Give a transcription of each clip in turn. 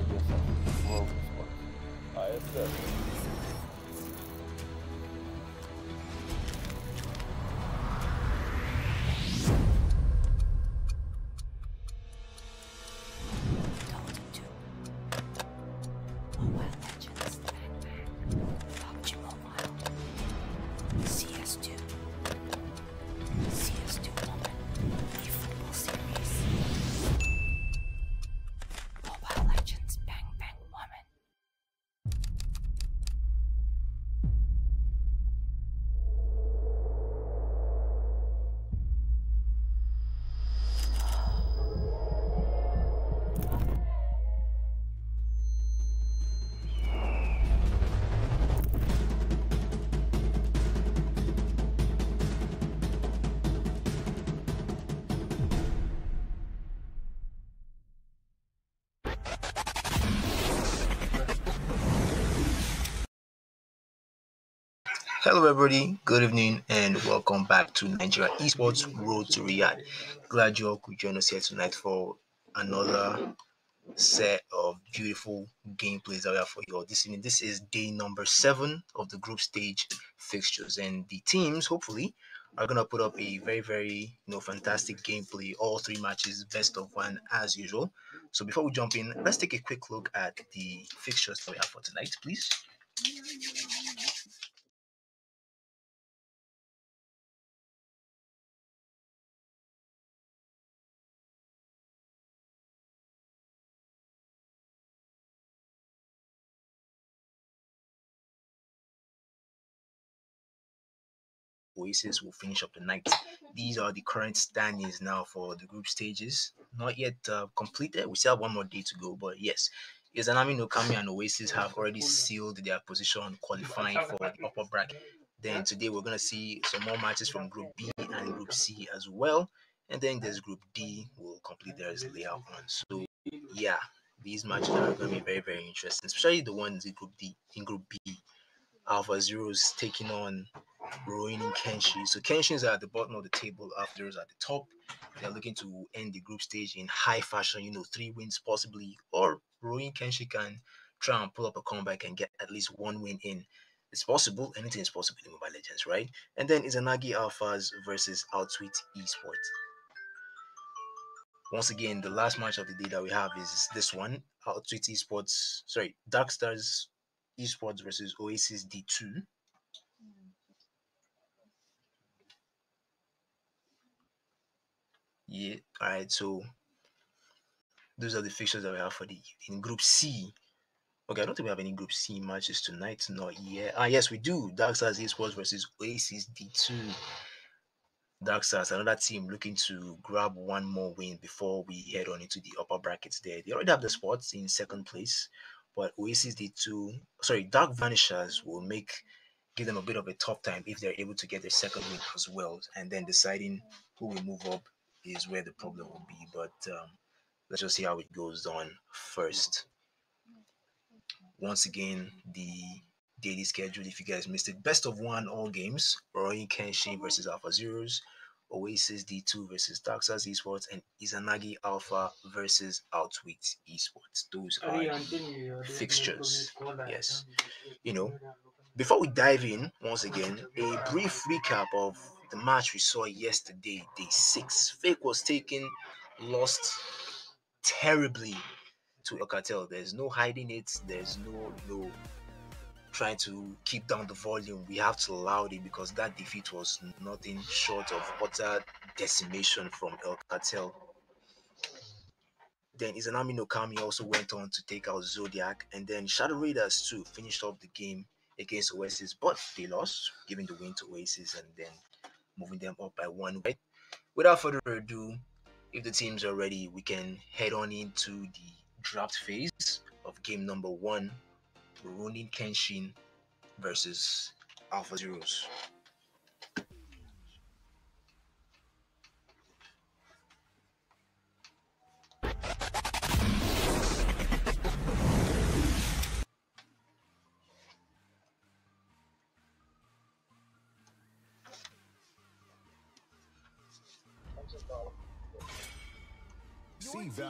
IESF, World Sport. IESF. Hello, everybody. Good evening, and welcome back to Nigeria Esports Road to Riyadh. Glad you all could join us here tonight for another set of beautiful gameplays that we have for you all this evening. This is day number seven of the group stage fixtures, and the teams hopefully are gonna put up a very, very you know fantastic gameplay. All three matches, best of one as usual. So before we jump in, let's take a quick look at the fixtures that we have for tonight, please. Oasis will finish up the night. These are the current standings now for the group stages. Not yet uh, completed. We still have one more day to go, but yes, Izanami Nokami and Oasis have already sealed their position qualifying for the upper bracket. Then today we're going to see some more matches from Group B and Group C as well. And then there's Group D will complete theirs later on. So yeah, these matches are going to be very, very interesting, especially the ones in Group D, in Group B. Alpha Zeros taking on Rowan and Kenshi. So Kenshin's are at the bottom of the table, Zeros at the top. They're looking to end the group stage in high fashion, you know, three wins possibly, or Rowan Kenshi can try and pull up a comeback and get at least one win in. It's possible, anything is possible in Mobile Legends, right? And then Izanagi Alphas versus Outsweet Esports. Once again, the last match of the day that we have is this one Outsweet Esports, sorry, Dark Stars Esports versus Oasis D2. Yeah, all right. So those are the fixtures that we have for the in Group C. Okay, I don't think we have any Group C matches tonight. Not yet. Ah, yes, we do. Dark Stars Esports versus Oasis D2. Dark Stars, another team looking to grab one more win before we head on into the upper brackets there. They already have the spots in second place, but Oasis the two sorry, Dark Vanishers will make give them a bit of a tough time if they're able to get their second win as well. And then deciding who will move up is where the problem will be. But um, let's just see how it goes on first. Once again, the daily schedule, if you guys missed it, best of one all games. Rurouni Kenshin versus Alpha Zeros, Oasis D2 versus Dark Stars Esports, and Izanagi Alpha versus Outwit Esports. Those are fixtures. Yes. You know, before we dive in, once again, a brief recap of the match we saw yesterday, day six. Fake was taken, lost terribly to El Cartel. There's no hiding it, there's no no trying to keep down the volume. We have to allow it because that defeat was nothing short of utter decimation from El Cartel. Then Izanami Nokami also went on to take out Zodiac, and then Shadow Raiders too finished off the game against Oasis, but they lost, giving the win to Oasis and then moving them up by one. Right? Without further ado, if the teams are ready, we can head on into the draft phase of game number one Rurouni Kenshin versus Alpha Zeros.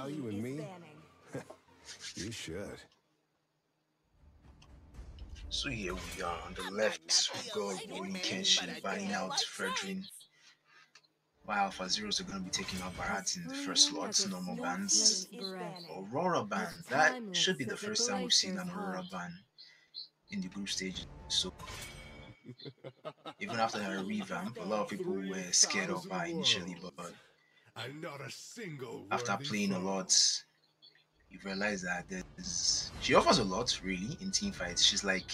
Value in me? You should. So here we are on the left. We've got Rurouni Kenshin buying out Fredrin. While Alpha Zeros are going to be taking out Barat in the first slots, normal bands. Aurora ban. That should be the first time we've seen an Aurora ban in the group stage. So even after her revamp, a lot of people were scared of her initially, but after worthy playing a lot, you realize that there's she offers a lot really in team fights. She's like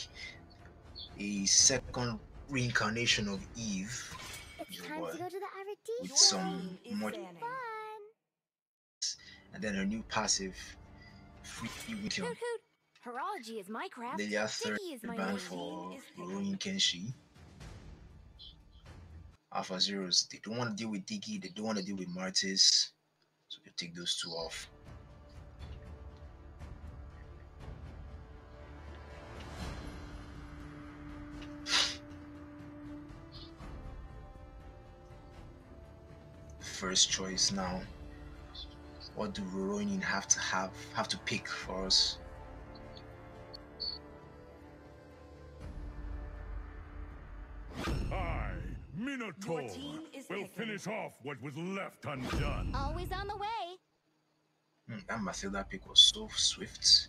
a second reincarnation of Eve, It's you know time to go to the Averti. with some much Fun. and then her new passive free win kill. Hoot hoot. Horology is my craft. Lilia third Sticky is my ban for Is Rurouni Kenshi. Alpha Zeros, they don't want to deal with Diggie, they don't want to deal with Martis, so you take those two off. First choice now. What do Roronin have to have have to pick for us? Minotaur, team is will picking. finish off what was left undone. Always on the way. Hmm, that Mathilda pick was so swift.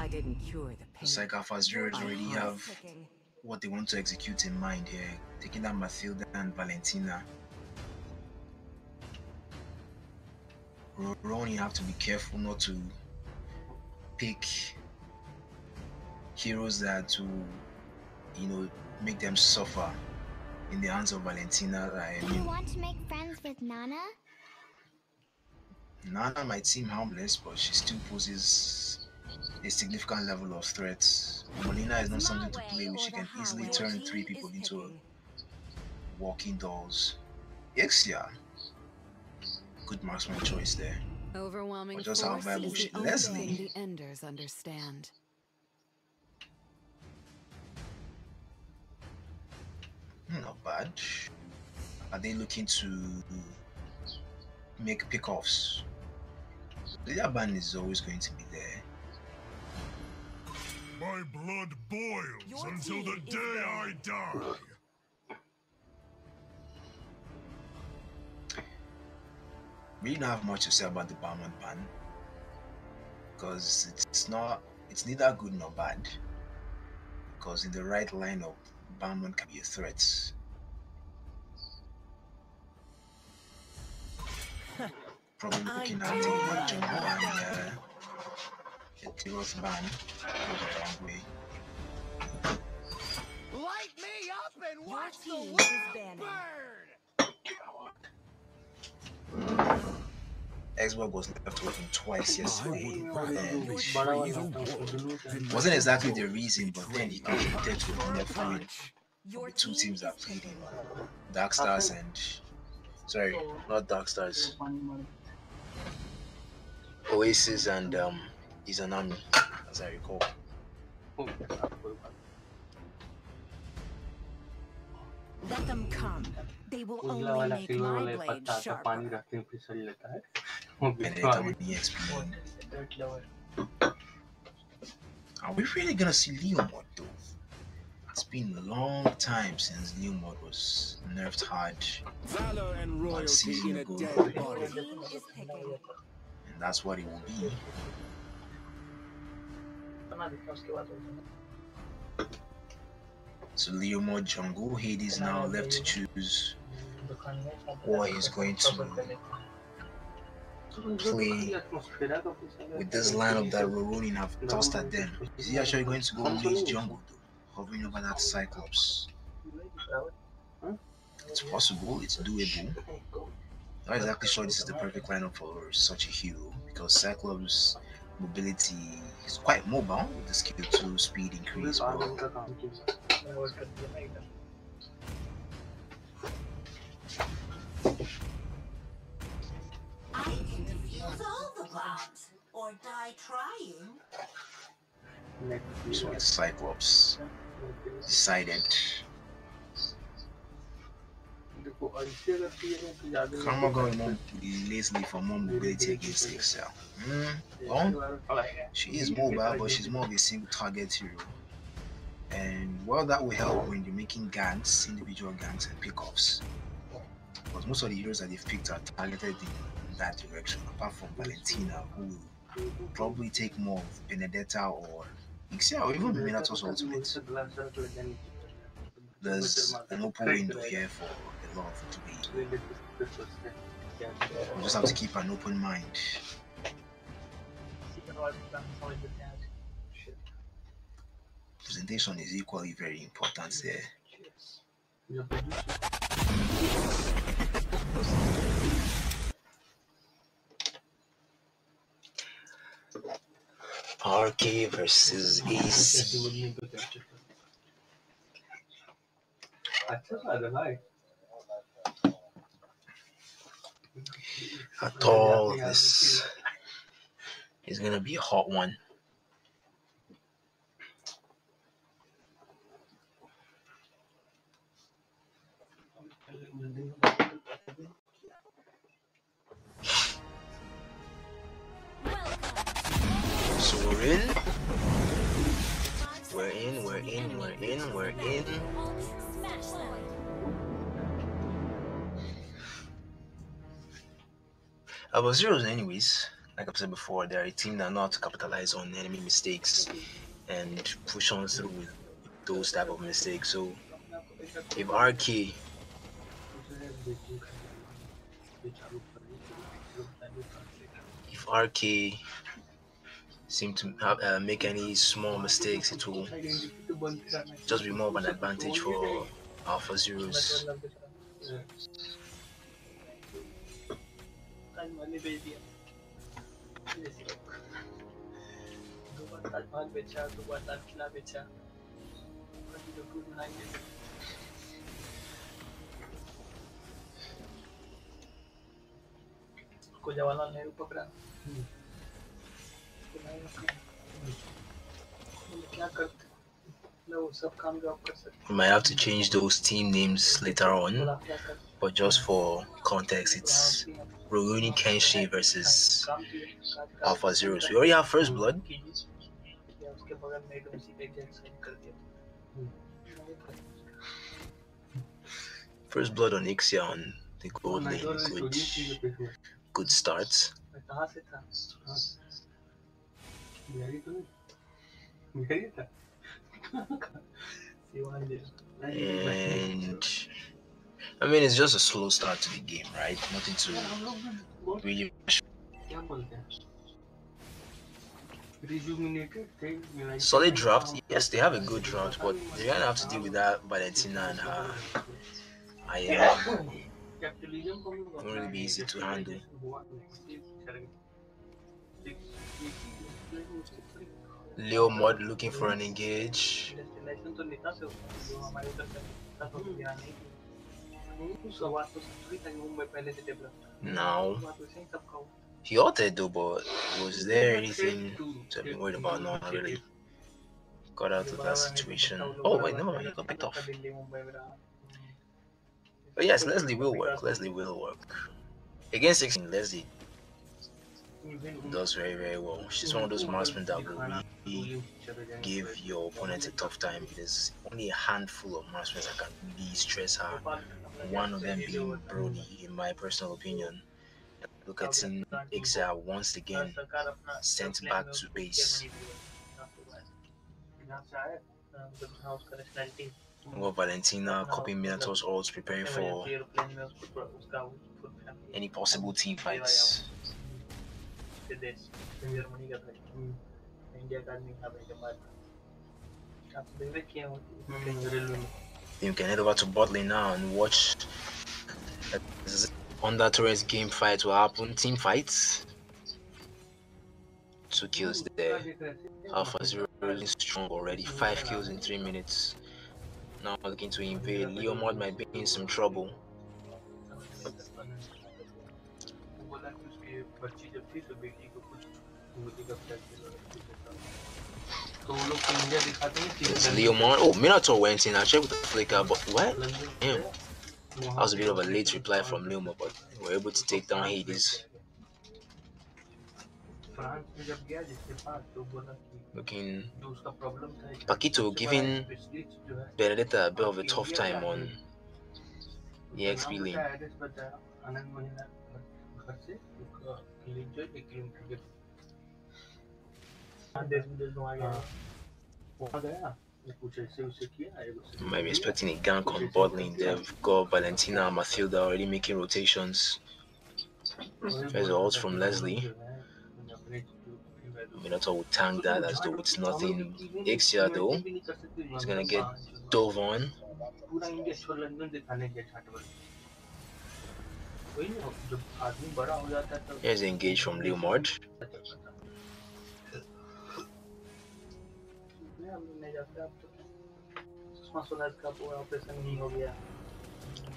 I didn't cure the pain. It's like Alpha Zeros I already have picking. what they want to execute in mind here. Taking that Mathilda and Valentina. Ro- Ronnie have to be careful not to pick heroes that to you know make them suffer in the hands of Valentina. I Do you want to make friends with Nana? Nana might seem harmless, but she still poses a significant level of threat. Molina is not My something to play with. or She can easily turn three people into picking. walking dolls. Ixia. Good marksman choice there. Overwhelming Or just how force viable she- Leslie. the Enders understand. Hmm, not bad. Are they looking to make pickoffs? The ban is always going to be there. My blood boils Your until the day I die. really don't have much to say about the Barmont ban because it's not it's neither good nor bad because in the right lineup Barmont can be a threat. Probably looking at a John ban uh, a Tiroth ban go the wrong way. Light me up and watch the team world burn! Xbox was left working twice yesterday, um, wasn't exactly the reason, but then he contributed to another point. The two teams that played him, Dark Stars and sorry, not Dark Stars, Oasis and um, Izanami, as I recall. Let them come. They will only make my blade sharper. Are we really gonna see Leomord though? It's been a long time since Leomord was nerfed hard. Valor and royalty season in ago. And that's what it will be. So Leomord jungle, Hades now left to choose what he's going to so, with this lineup that we're running, I've tossed at them. Is he actually going to go into his jungle, though, hovering over that Cyclops? It's possible, it's doable. Not exactly sure this is the perfect lineup for such a hero because Cyclops mobility is quite mobile with the skill 2 speed increase. But... Or die trying. So when Cyclops decided Carmago and Mom Leslie for more mobility against Excel. Mm. Well, she is mobile, but she's more of a single target hero. And well, that will help when you're making gangs, individual gangs, and pickups. Because most of the heroes that they've picked are targeted in that direction, apart from Valentina, who will probably take more of Benedetta or Ixia or even Minatos Ultimate. There's an open window here for a lot to be. We just have to keep an open mind. Presentation is equally very important there. Archie versus AC. At all, this is gonna be a hot one. We're in. We're in, we're in, we're in, we're in. About zeros, anyways. Like I've said before, they're a team that know how to capitalize on enemy mistakes and push on through with those type of mistakes. So if RK if RK seem to have, uh, make any small mistakes, it will just be more of an advantage for Alpha Zeros. को जवाहरलाल नेहरू पकड़ा क्या करते मैं वो सब काम जो आप कर सकते We might have to change those team names later on, हैं आप क्या करते but just for context, it's Rurouni Kenshi versus काम किए काज का Alpha Zeros. We already have First Blood. कीजिए या उसके बगल में एकदम सीधे जेट साइन कर दिया First Blood on Ixia on the gold lane. Good, good start. やりとね。やりた。なんか、言わんで。And I mean, it's just a slow start to the game, right? Nothing to really. Solid draft, yes, they have a good draft, but they're gonna have to deal with that Valentina and her. I am. Won't really be easy to handle. Leomord looking for an engage. No. He ulted though, but was there anything to be worried about? No, really. Got out of that situation. Oh, wait, no, he got picked off. But yes, Leslie will work. Leslie will work. Against 16, Leslie does very very well. She's one of those marksmen that will really give your opponent a tough time. There's only a handful of marksmen that can really stress her. One of them being Brody, in my personal opinion. Look at him Exile once again sent back to base. Well, Valentina copying Minotaur's odds, preparing for any possible team fights. Mercedes em India mm. you can head over to Botley now and watch uh, under Torres game fight will happen. Team fights. Two kills there. Alpha Zero really strong already. Five kills in three minutes. Now looking to invade. Leomord might be in some trouble. तो वो oh Minotaur went in. I checked with the flicker but what? Damn. That was a bit of a late reply from Leomord but we're able to take down Hades. Looking Paquito giving Benedetta a bit of a tough time on the XP lane. My be expecting a gank on bot lane. They've got Valentina and Mathilda already making rotations. There's a ult from Leslie. Minotaur will tank that as though it's nothing. Ixia though, he's gonna get dove on. Here's engage from Leomord. अब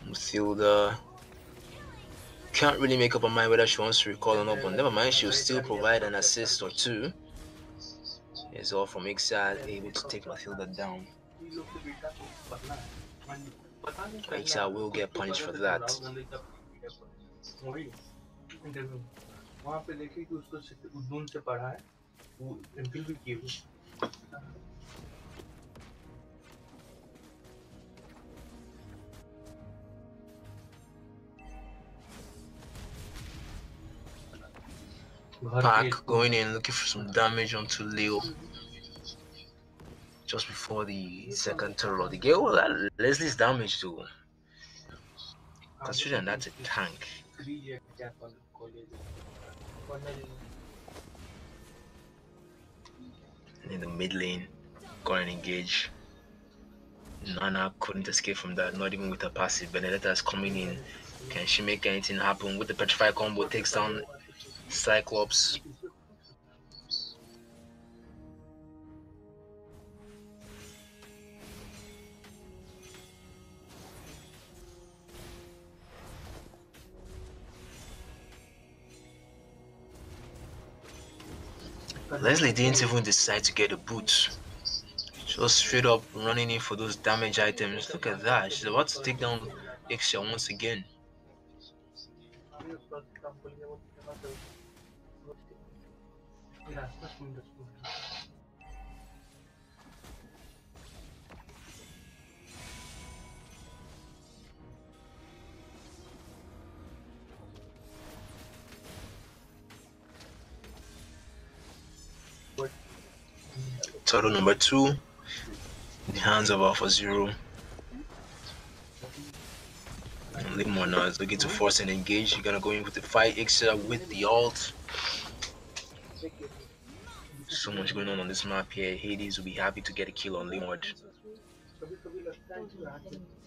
Mathilda can't really make up her mind whether she wants to recall or not, but never mind, she'll still provide an assist or two. It's all from Ixad able to take Mathilda down. Ixad will get punished for that. back, going in, looking for some damage onto Leo just before the second turn of the game. Well, that Leslie's damage too. Considering that's a tank. In the mid lane, going and engage. Nana couldn't escape from that, not even with her passive. Benedetta's coming in. Can she make anything happen with the petrify combo? Takes down Cyclops. Leslie didn't even decide to get a boot. Just straight up running in for those damage items. Look at that. She's about to take down Ixia once again. Yes, this one, that's one. Total number two, the hands of Alpha Zero. Limon now is looking to force and engage. You're gonna go in with the fight extra with the alt. So much going on on this map here. Hades will be happy to get a kill on Leomord.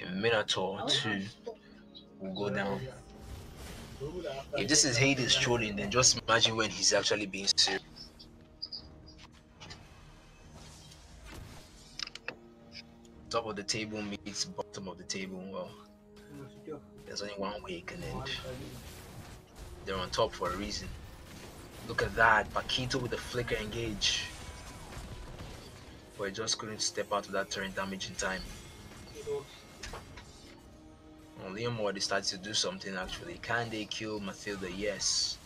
A Minotaur too will go down. If this is Hades trolling, then just imagine when he's actually being serious. Top of the table meets bottom of the table. Well, there's only one way it can end. They're on top for a reason. Look at that, Paquito with the flicker engage. But just couldn't step out of that turret damage in time. Well, Leomord started to do something actually. Can they kill Mathilda? Yes.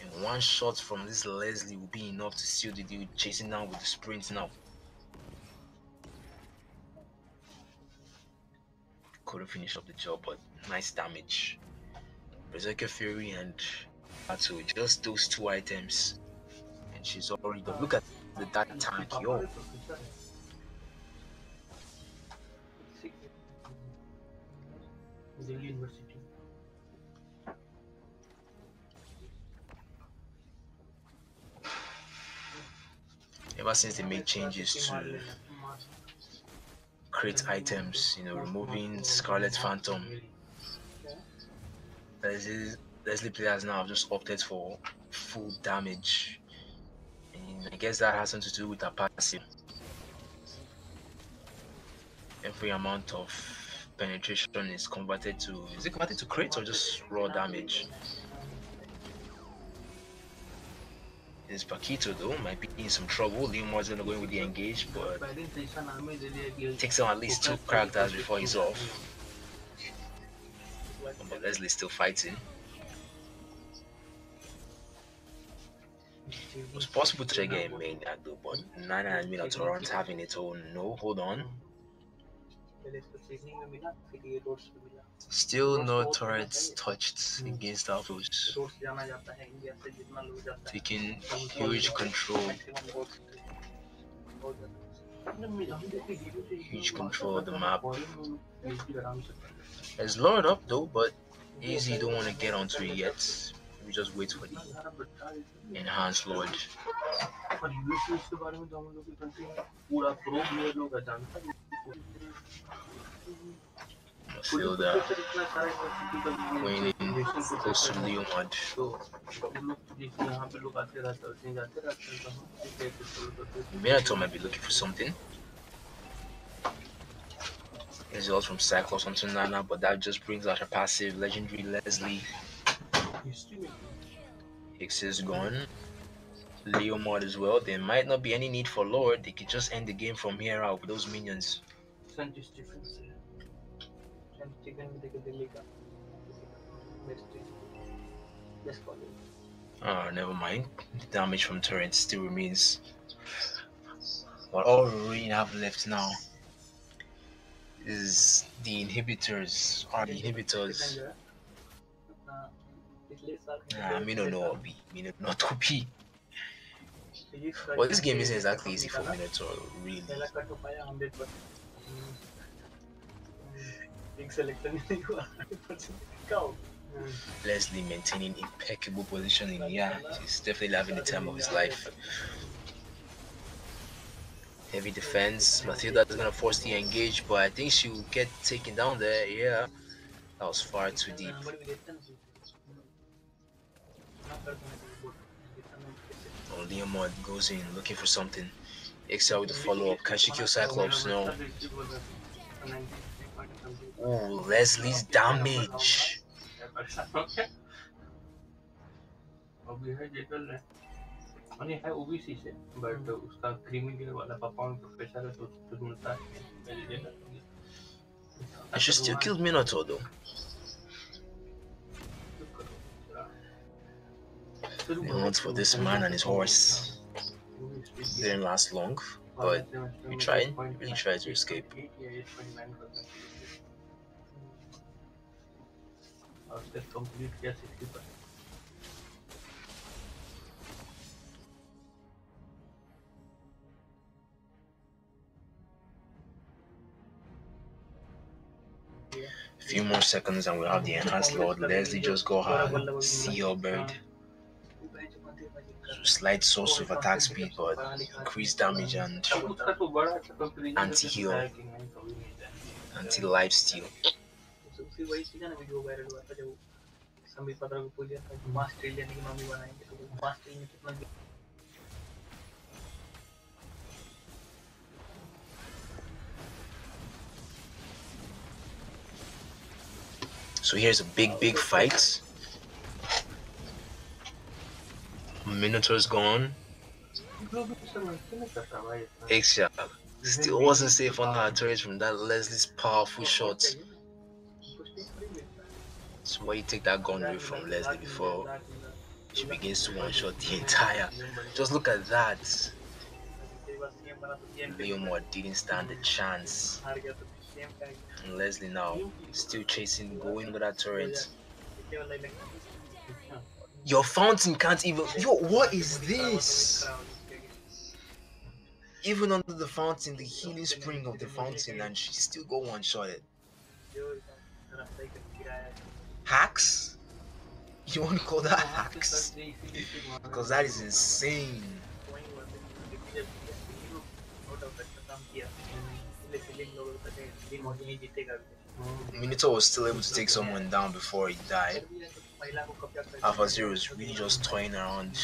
And one shot from this Leslie will be enough to seal the deal, chasing down with the sprint now. Couldn't finish up the job, but nice damage. Berserker Fury and Battle, just those two items. And she's already done. Look at the that tank, yo. University. Ever since they made changes to create items, you know, removing Scarlet Phantom, Leslie, Leslie players now have just opted for full damage. And I guess that has something to do with her passive. Every amount of penetration is converted to is it converted to crit or just raw damage? This Paquito though might be in some trouble. Liam was gonna go in with the engage, but takes him at least two characters before he's off. But Leslie's still fighting. It was possible to get a main that but Nana and around having it all, No, hold on. Still no turrets touched against Alphos, taking huge control. Huge control of the map. It's loaded up though, but easy don't want to get onto it yet. We just wait for the enhanced load. और US के बारे में तो हम लोग की country में पूरा प्रो प्लेयर लोग जानता है Matilda going in close to Leomod. तो उन लोग तो देखिए यहाँ पे लोग आते रहते होते हैं जाते रहते हैं तो हम देखते हैं कि चलो करते हैं Minotaur might be looking for something. Results from Cyclops onto Nana, but that just brings out her passive legendary Leslie. Is gone. Leomord as well. There might not be any need for Lord. They could just end the game from here out with those minions. Oh, never mind. The damage from turret still remains. What all we have left now is the inhibitors. Are the inhibitors? Nah, me no know what be. Me no know to be. Well, this game isn't exactly easy for me at all, really. Leslie maintaining impeccable position in. He's definitely having the time of his life. Heavy defense. Mathilda is gonna force the engage, but I think she will get taken down there. Yeah, that was far too deep. Leomord goes in looking for something. Excel with the follow-up. Can she kill Cyclops? No. Ooh, Leslie's damage. मैंने should still kill Minotaur though. and once for this man and his horse didn't last long, but we tried, we tried to escape. A few more seconds and we'll have the enhanced Lord Leslie just go ahead, See your bird slight source of attack speed, but increased damage and anti heal, anti life steal. So here's a big, big fight. Minotaur's gone. Ixia still wasn't safe under her turret from that Leslie's powerful shot. So why you take that gun from Leslie before she begins to one-shot the entire... Just look at that. Leomord didn't stand a chance. And Leslie now still chasing, going with that turret. Your fountain can't even. Yo, what is this? Even under the fountain, the healing spring of the fountain, and she still go one shot it. Hacks? You want to call that hacks? Because that is insane. Minotaur was still able to take someone down before he died. Alpha Zero is really just toying around.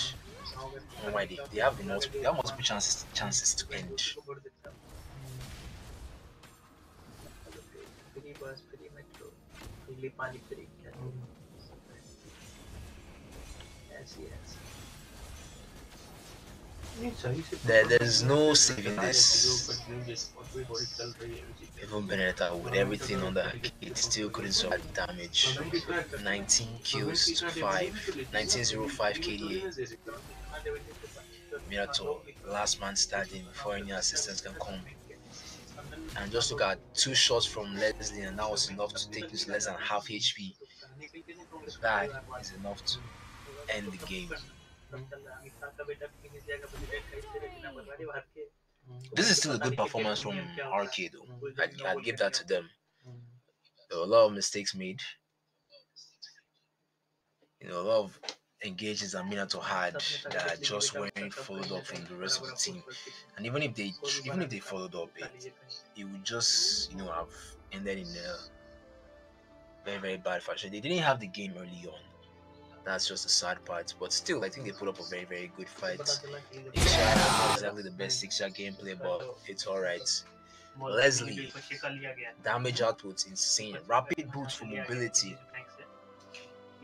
Oh my, they, they have the multiple they have multiple chances chances to end. Mm there's no saving this. Even Benedetta with everything on the it still couldn't survive damage. 19 kills to 5, 1905 KDA. Mirator, last man standing before any assistance can come. And just look at two shots from Leslie, and that was enough to take this less than half HP. That is enough to end the game. This is still a good performance from RK, though. Mm. I'd, I'd give that to them. Mm. There were a lot of mistakes made. You know, a lot of engages that Minato had that just weren't followed up from the rest of the team. And even if they even if they followed up it, it would just you know have ended in a very very bad fashion. They didn't have the game early on. That's just the sad part. But still, I think they put up a very very good fight. Exactly the best Ixia gameplay, but it's alright. Leslie. Damage output insane. Rapid boost for mobility.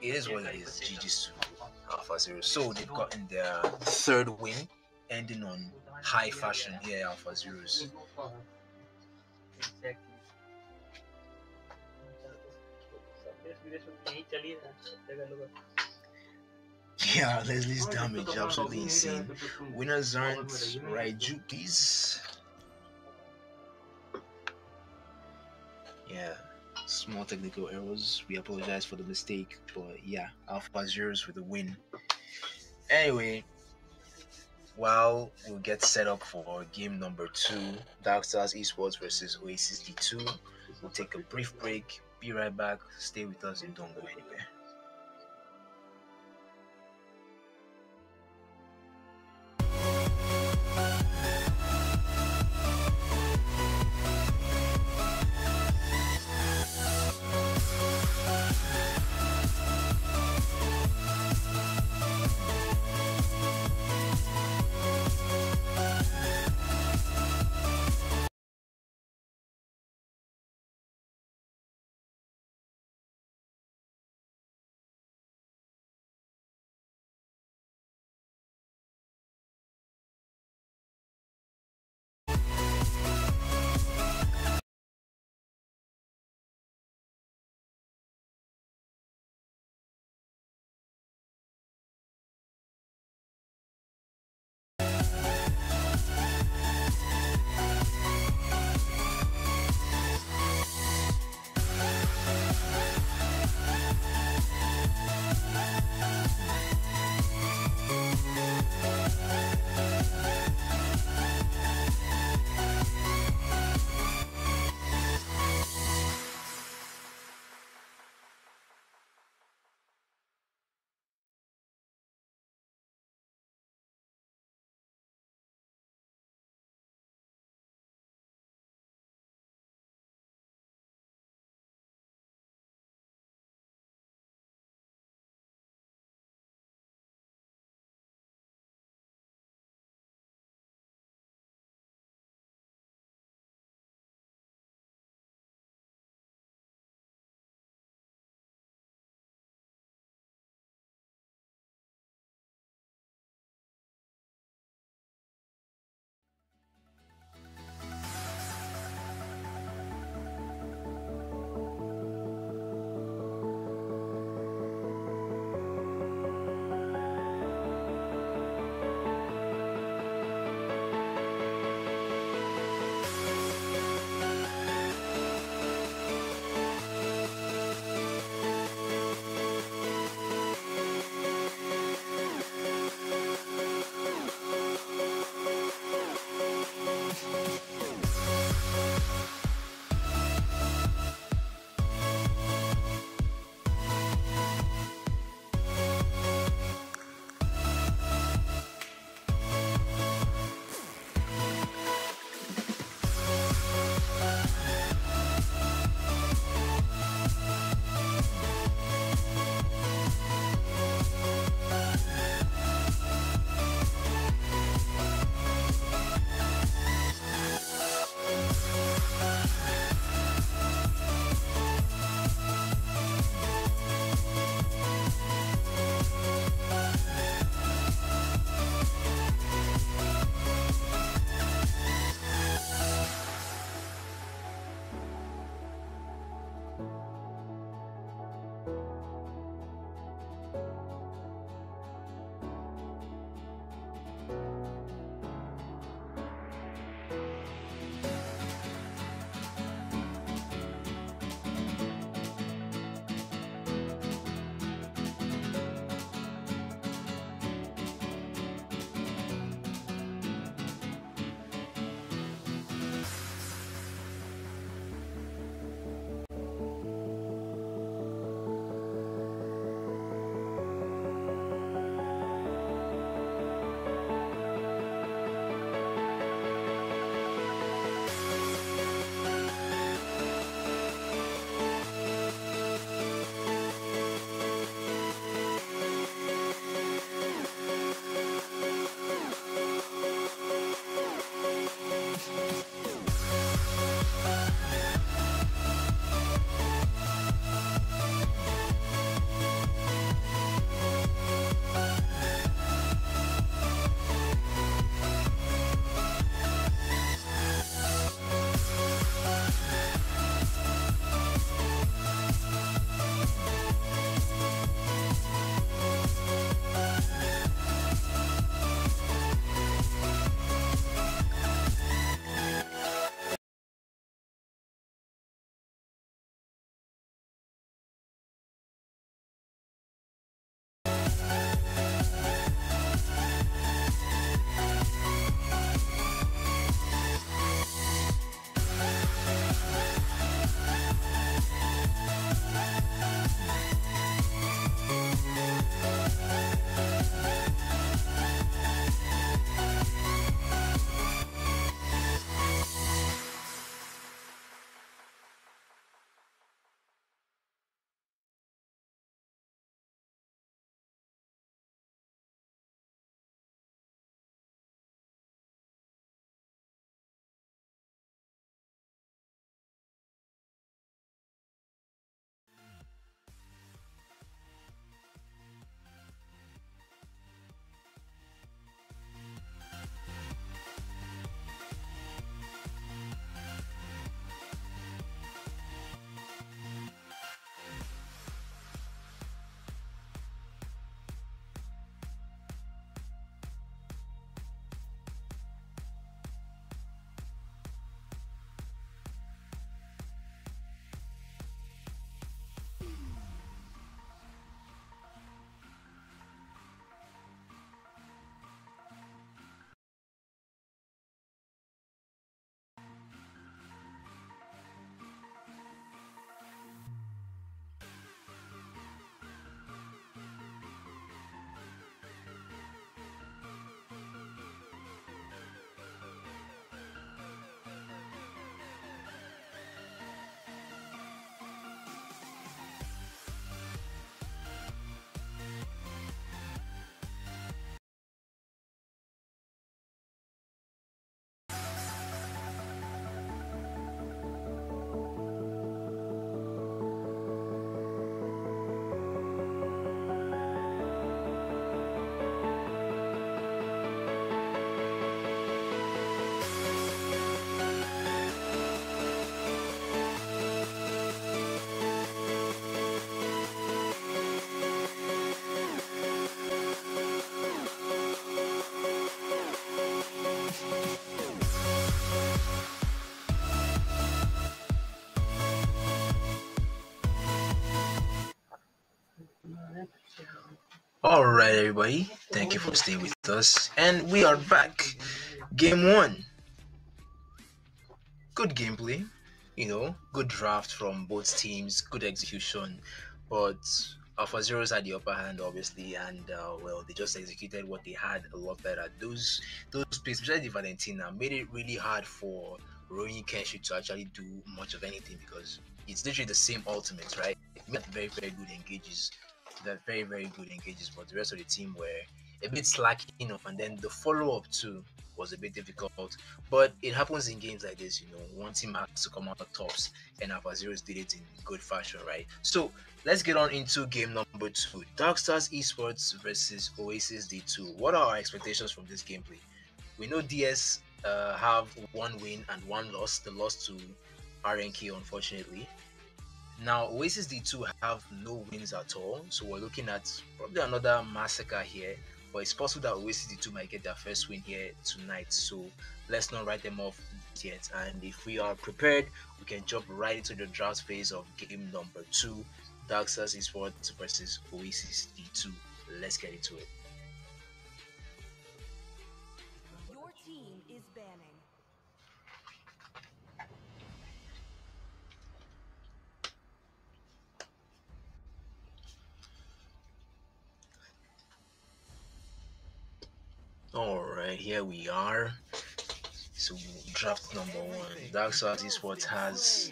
It is what it is. GG's to Alpha Zero. So they've gotten their third win, ending on high fashion here, Alpha Zeros. Yeah, Leslie's damage absolutely insane. Winners aren't Raijukis. Yeah, small technical errors. We apologize for the mistake, but yeah, Alpha Zeros with a win. Anyway, while we'll get set up for game number two, Dark Stars Esports versus Oasis D2, we'll take a brief break. Be right back. Stay with us and don't go anywhere. All right, everybody. Thank you for staying with us, and we are back. Game one. Good gameplay, you know, good draft from both teams, good execution, but Alpha Zeros had the upper hand, obviously, and uh, well, they just executed what they had a lot better. Those those plays, especially Valentina, made it really hard for Rurouni Kenshin to actually do much of anything because it's literally the same ultimate, right? It made very very good engages, that very very good engages, but the rest of the team were a bit slacking off, and then the follow up too was a bit difficult. But it happens in games like this, you know, one team has to come out the tops, and Alpha Zeros did it in good fashion, right? So let's get on into game number two Dark Stars Esports versus Oasis D2. What are our expectations from this gameplay? We know DS uh, have one win and one loss, the loss to RNK, unfortunately. Now, Oasis D2 have no wins at all, so we're looking at probably another massacre here. But it's possible that Oasis D2 might get their first win here tonight, so let's not write them off yet. And if we are prepared, we can jump right into the draft phase of game number two Dark Stars Esports versus Oasis D2. Let's get into it. Alright, here we are. So draft number one. Dark Stars Esports has.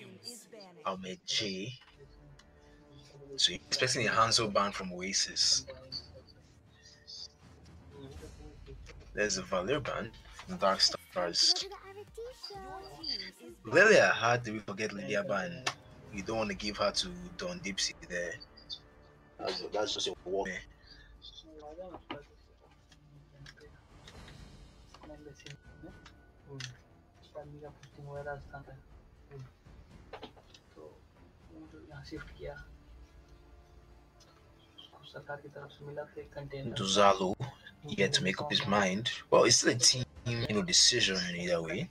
Ahmed J. So you're expecting a Hanzo ban from Oasis. There's a Valir ban from Dark Stars. Your team is banning. Lylia, how do we forget Lylia ban? You don't want to give her to Don Dipsy there. That's, that's just a war शादी का posting हुआ राजस्थान में तो वो जो यहाँ shift किया उसको सरकार की तरफ से मिला था एक container Duzalo yet to make up his mind. Well, it's still a team, you know, decision either way.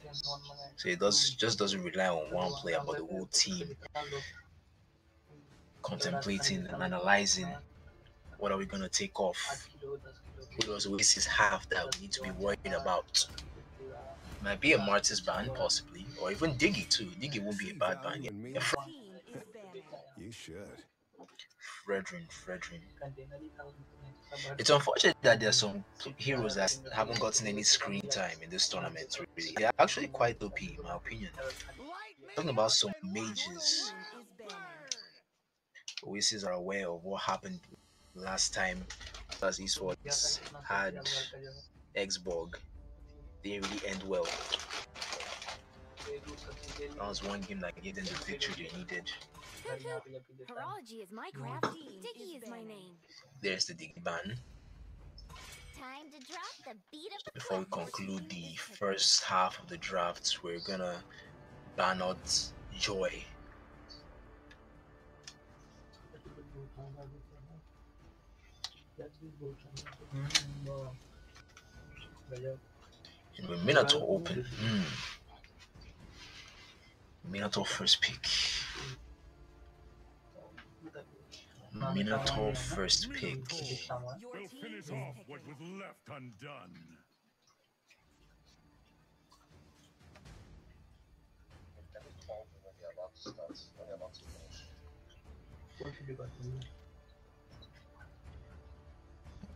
So it does just doesn't rely on one player, but the whole team contemplating and analyzing what are we gonna take off. Who does Oasis have that we need to be worrying about? Might be a Martis ban, possibly, or even Diggie too. Diggie won't be a bad ban. Yeah, Your team is banning. You should. Fredrin, Fredrin. It's unfortunate that there are some heroes that haven't gotten any screen time in this tournament. Really, they're actually quite OP, in my opinion. Talking about some mages, Is banning. Oasis are aware of what happened last time as Esports had Xborg. They didn't really end well. That was one game that gave them the victory they needed. Horology is my craft. Diggie is my name. There's the Diggie ban. Time to drop the beat of the Before we conclude the first half of the draft, we're gonna ban out Joy. And with Minotaur open. Hmm. Minotaur first pick. Minotaur first pick. We'll finish off what was left undone.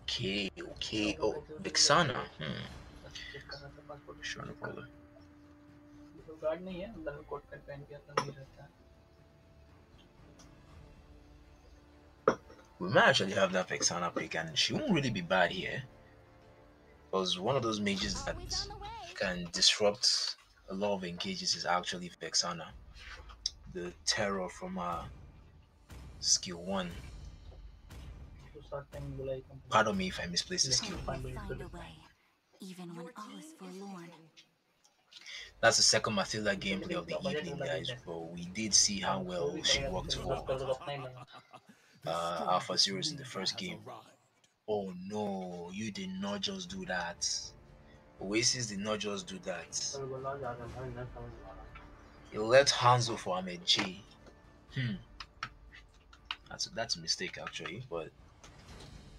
Okay, okay. Oh, Vixana. Hmm. Sure, no problem. Guard नहीं है अंदर में coat pant पहन के अंदर नहीं रहता है We might actually have that Vexana pick, and she won't really be bad here. Because one of those mages that Always on the way. can disrupt a lot of engages is actually Vexana. The terror from her skill 1. Pardon me if I misplace the skill. Even when all is forlorn. That's the second Mathilda gameplay of the evening, guys. But we did see how well she worked for uh, Alpha Zeros in the first game. Oh no, you did not just do that. Oasis did not just do that. He left Hanzo for Ahmed G. Hmm. That's, that's a mistake, actually, but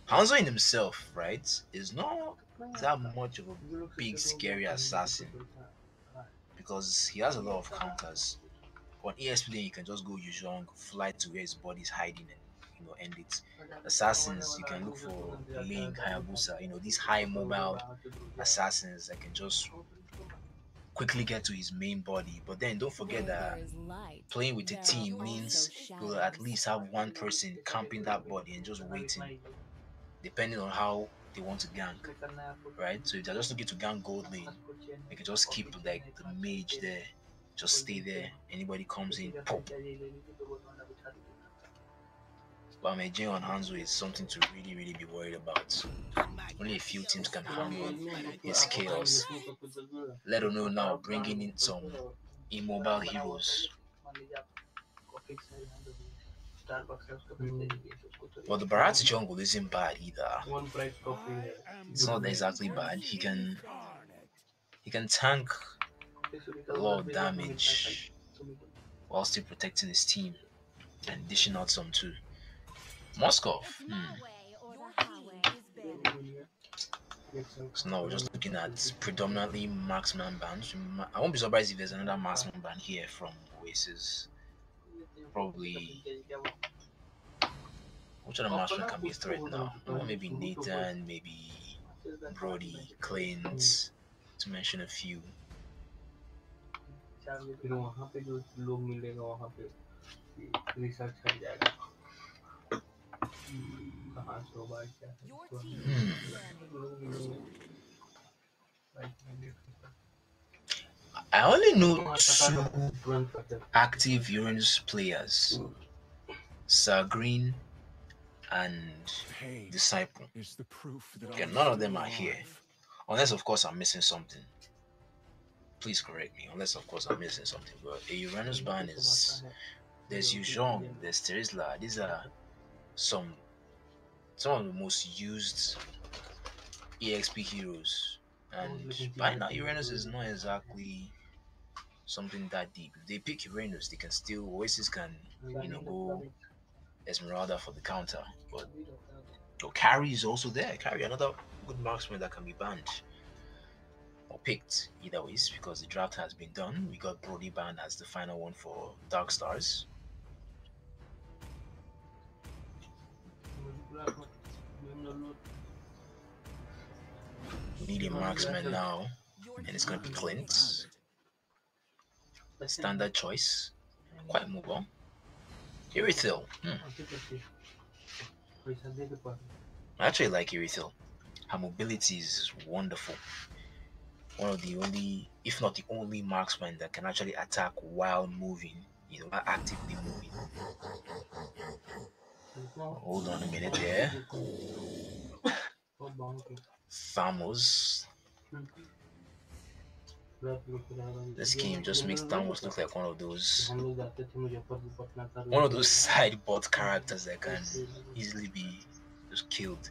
Hanzo in himself, right, is not that much of a big scary assassin because he has a lot of counters. On EXP you can just go Yuzhong, fly to where his body is hiding, and you know end it. Assassins, you can look for Ling, Hayabusa, you know these high mobile assassins that can just quickly get to his main body. But then don't forget that playing with a team means you'll at least have one person camping that body and just waiting, depending on how they want to gank, right? So if they're just looking to gank gold lane, they can just keep like the mage there, just stay there. Anybody comes in, pop. But Mejin on Hanzo is something to really, really be worried about. Only a few teams can handle his chaos. Let alone now bringing in some immobile heroes. But the Barats jungle isn't bad either. One price coffee It's not exactly bad. He can he can tank a lot of damage while still protecting his team and dishing out some too. Moskov. Hmm. So now we're just looking at predominantly marksman bands. I won't be surprised if there's another marksman band here from Oasis. Probably. Which other matchup can be a threat? now? Well, maybe Natan, maybe Brody, Clint, to mention a few. Hmm. I only know two active Uranus players, Sir Green and Disciple. Is the proof that Okay, I'm none of them still are here. Unless, of course, I'm missing something. Please correct me. Unless, of course, I'm missing something. But a Uranus ban is. There's Yuzhong, there's Terizla. These are some some of the most used EXP heroes. And by now, Uranus is not exactly something that deep. If they pick Uranus, they can still Oasis can you know go Esmeralda for the counter. But oh, Karrie is also there. Karrie another good marksman that can be banned or picked either ways because the draft has been done. We got Brody banned as the final one for Dark Stars. We need a marksman now, and it's gonna be Clint. Standard choice, quite mobile. Irithel. Hmm. I actually like Irithel. Her mobility is wonderful. One of the only, if not the only marksman that can actually attack while moving, you know, actively moving. Hold on a minute there. Vamos. This game just makes Thamuz look like one of those one of those sideboard characters that can easily be just killed.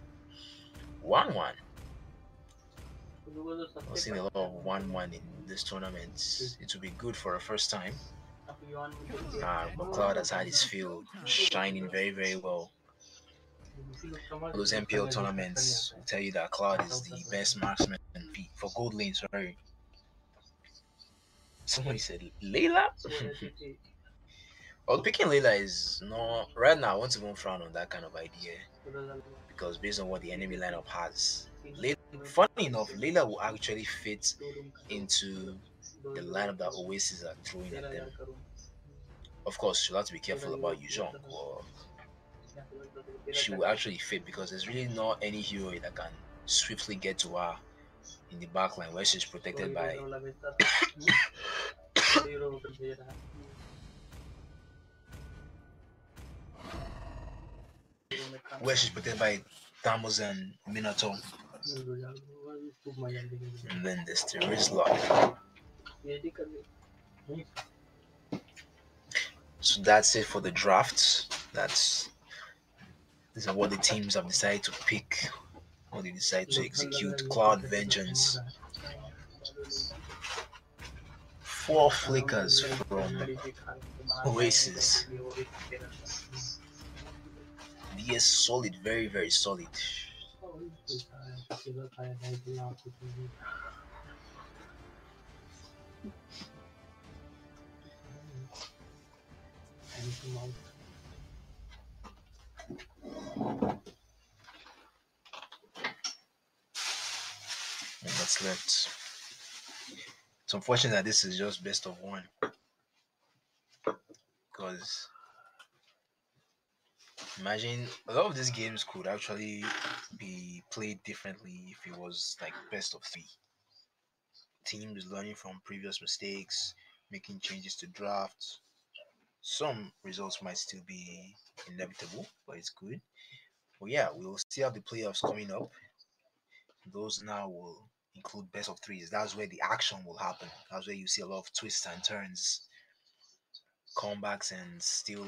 One one. I've seen a lot of one one in this tournament. It will be good for the first time. Uh, McLeod has had his field shining very, very well. Those MPL tournaments will tell you that Claude is the best marksman for gold lane, sorry. Somebody said Layla. well, picking Layla is not right now. I won't even frown on that kind of idea because based on what the enemy lineup has, Layla, funny enough, Layla will actually fit into the lineup that Oasis are throwing at them. Of course, she'll have to be careful about Yuzhong, or she will actually fit because there's really not any hero that can swiftly get to her in the back line where she's protected by where she's protected by Thamuz and Minotaur. And then there's the Rizla. So that's it for the drafts. That's these are what the teams have decided to pick or they decide to execute. Claude Vengeance. Four flickers from Oasis. DS solid, very, very solid. And what's left? It's unfortunate that this is just best of one. Because imagine a lot of these games could actually be played differently if it was like best of three. Teams learning from previous mistakes, making changes to drafts. Some results might still be inevitable, but it's good. But yeah, we'll still have the playoffs coming up. Those now will include best of threes. That's where the action will happen. That's where you see a lot of twists and turns, comebacks, and still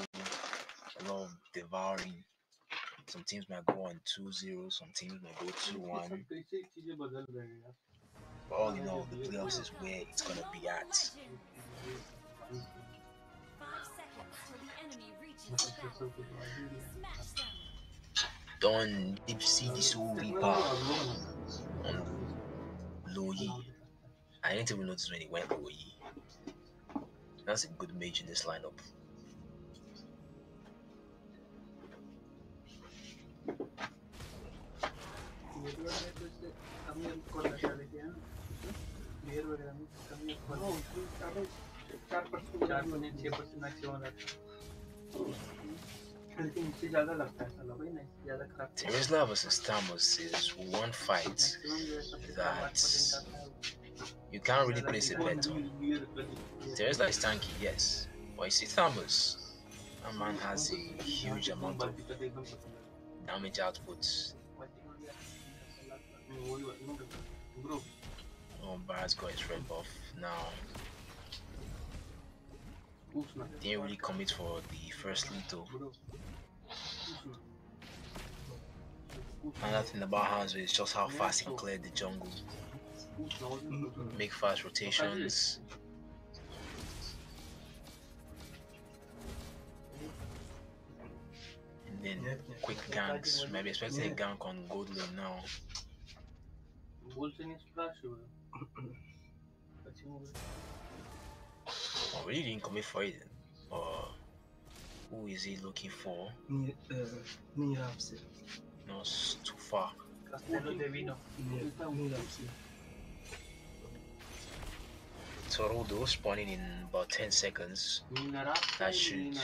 a lot of devouring. Some teams might go on 2 0, some teams might go 2 1. But all in all, the playoffs is where it's going to be at. Five seconds till the enemy reaches the battle. Smash them. Don Deep Sea the Soul Reaper on Loyi. I didn't even notice when he went Loyi. That's a good mage in this lineup. Beer वगैरह तो इससे कम ही call लगा लेके हैं beer वगैरह में कम ही call चार percent चार परसेंट छः परसेंट मैक्सिमम रहता है Tereslavus Stamus is one fight that you can't really place a bet on. Terizla is tanky, yes, but you see Thamuz, A man has a huge amount of damage output. Oh, Barats got his red buff now. Didn't really commit for the first lead though. Another thing about Hanzo is just how fast he cleared the jungle. Make fast rotations. And then quick ganks. Maybe expecting a gank on gold now. Oh, really didn't commit for it. Or who is he looking for? Mirapsi. No, it's too far. Castello de Vino Mirapsi. Toronto spawning in about 10 seconds. That should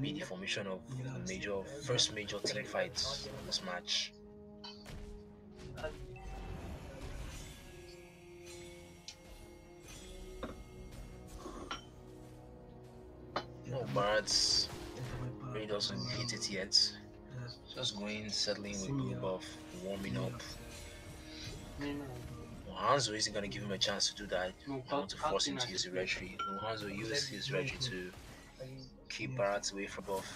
be the formation of the major first major team fight in this match. No, Barats really doesn't hit it yet. Just going, settling with blue buff, warming up. Hanzo isn't gonna give him a chance to do that. I want to force him to use the. No, Hanzo used his retry to keep Barats away from buff.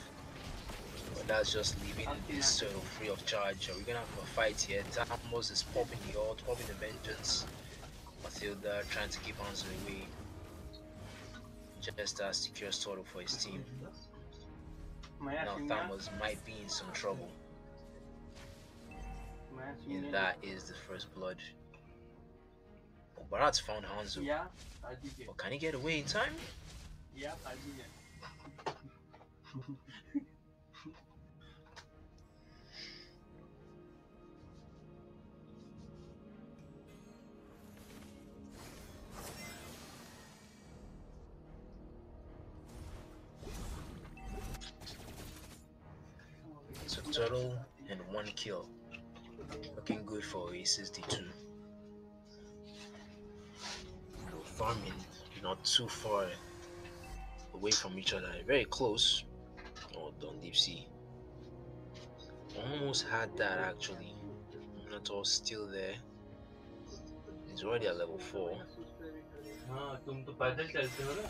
But that's just leaving this turtle free of charge. Are we gonna have a fight here? Thamuz is popping the ult, popping the vengeance. Mathilda trying to keep Hanzo away. Just as secures total for his team. Now Thamuz might be in some trouble. And that is the first blood. Oh, Barats found Hanzo. Yeah, I did it. But can he get away in time? Yeah, I did it. shuttle and one kill. Looking good for a 62. Farming not too far away from each other, very close. Oh, Don Dipsy. Almost had that actually. Not all still there. It's already at level 4. हाँ You are पैदल चलते हो ना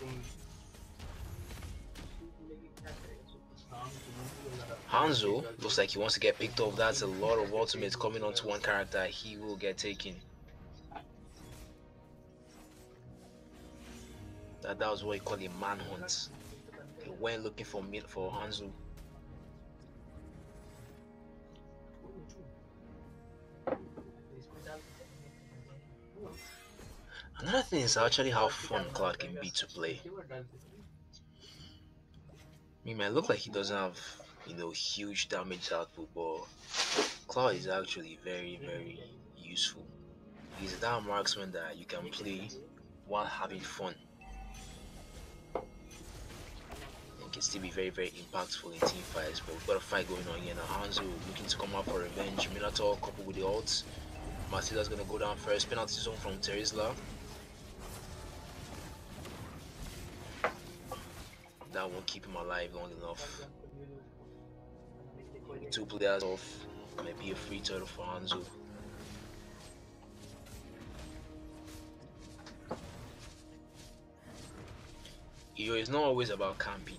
are. Hanzo looks like he wants to get picked up. That's a lot of ultimates coming onto one character. He will get taken. That, that was what he call a manhunt. He went looking for me for Hanzo. Another thing is actually how fun Claude can be to play. He might look like he doesn't have, you know, huge damage output, but Claude is actually very, very useful. He's that marksman that you can play while having fun. And can still be very, very impactful in team fights. But we've got a fight going on here now. Hanzo looking to come out for revenge. Minotaur coupled with the ults. Mathilda's gonna go down first. Penalty zone from Terizla. That won't keep him alive long enough. Two players off. Might be a free turtle for Hanzo. Know, it's not always about camping.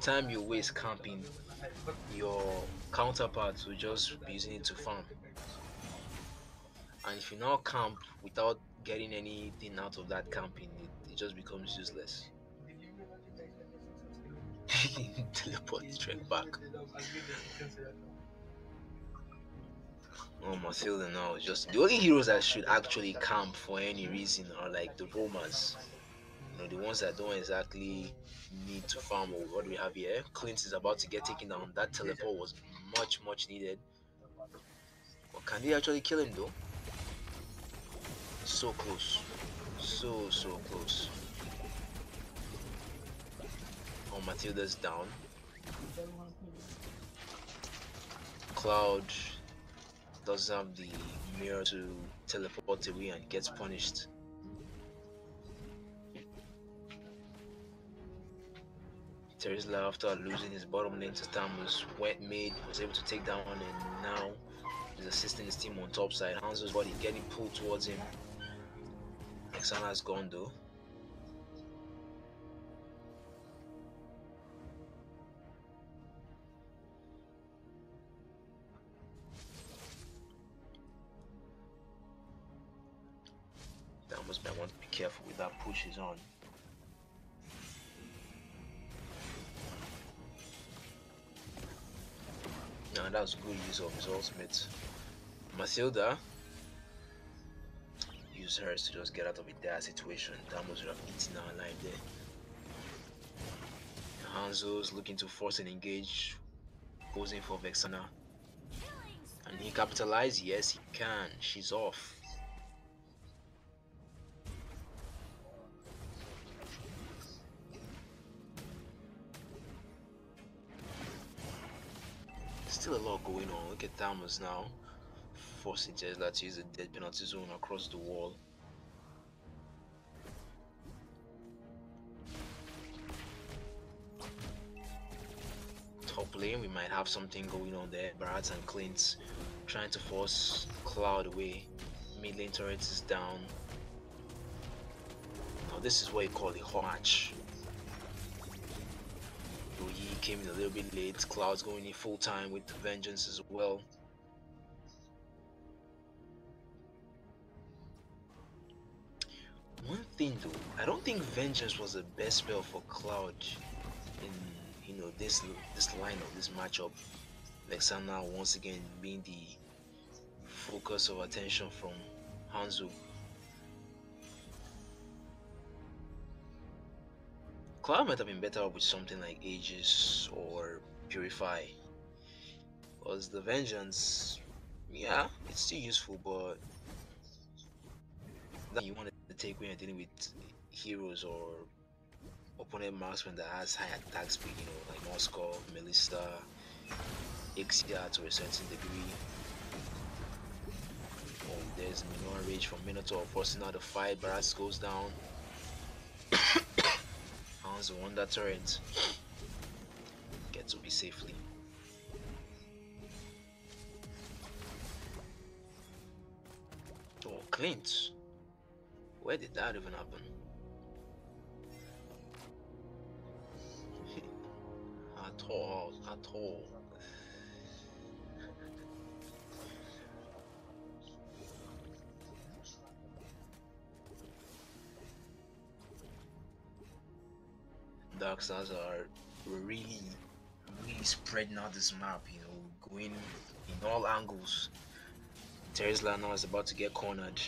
Time you waste camping, your counterparts will just be using it to farm. And if you now camp without getting anything out of that camping, it, it just becomes useless. Teleport straight back. Oh, Mathilda now just the only heroes that should actually camp for any reason are like the Romans. You know, the ones that don't exactly need to farm or what do we have here? Clint is about to get taken down. That teleport was much, much needed. But can they actually kill him though? So close. So, so close. Oh, Mathilda's down. Claude doesn't have the mirror to teleport away and gets punished. Terizla, after losing his bottom lane to Thamuz, went mid, was able to take down and now is assisting his team on top side. Hanzo's body getting pulled towards him. Xana's gone though. That push he's on. Now that was good use of his ultimate. Mathilda used hers to just get out of a dire situation. Thamuz would have eaten her alive there. Hanzo's looking to force an engage, goes in for Vexana. And he capitalize? Yes, he can. She's off. Still a lot going on. Look at Thamuz now. Forcing Terizla to use the dead penalty zone across the wall. Top lane, we might have something going on there. Barats and Clint trying to force Cloud away. Mid lane turret is down. Now this is what you call a match. Yi came in a little bit late. Claude's going in full time with Vengeance as well. One thing though, I don't think Vengeance was the best spell for Cloud in you know this this lineup, this matchup. Vexana once again being the focus of attention from Hanzo. Claude might have been better with something like Aegis or Purify. Because the Vengeance, yeah, it's still useful, but that you want to take when you're dealing with heroes or opponent marksman that has high attack speed, you know, like Moskov, Melissa, Ixia to a certain degree. Oh, there's Minoan Rage from Minotaur forcing out the fight, Barats goes down. Hans won that turret. Get to be safely. Oh, Clint. Where did that even happen? at all, at all. Dark Stars are really, really spreading out this map, you know, going in all angles. Terizla now is about to get cornered.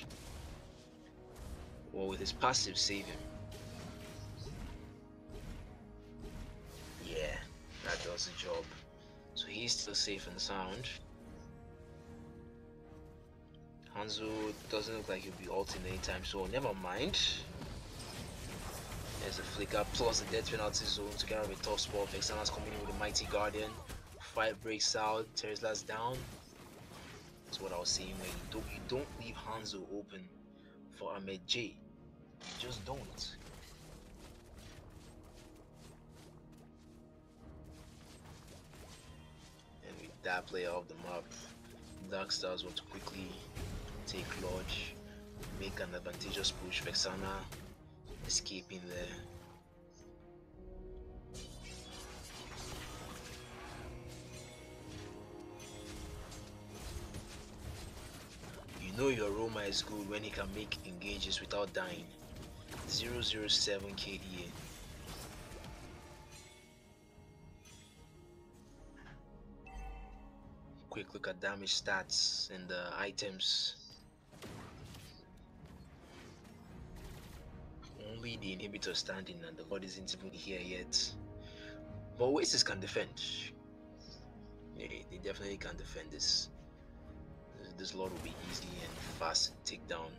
Well, with his passive, save him. Yeah, that does the job. So he's still safe and sound. Hanzo doesn't look like he'll be ulting anytime so never mind. There's a flicker plus the death penalty zone together a tough spot. Vexana's coming in with a mighty guardian. Fight breaks out, Terizla's down. That's what I was saying when you don't you don't leave Hanzo open for Ahmed J. You just don't. And with that player off the map, Dark Stars want to quickly take Lodge, make an advantageous push. Vexana escaping there. You know your Roma is good when he can make engages without dying. 007 KDA. Quick look at damage stats and the items. The inhibitor standing and the god isn't even here yet. But Oasis can defend. They, they definitely can defend this. This lord will be easy and fast take down.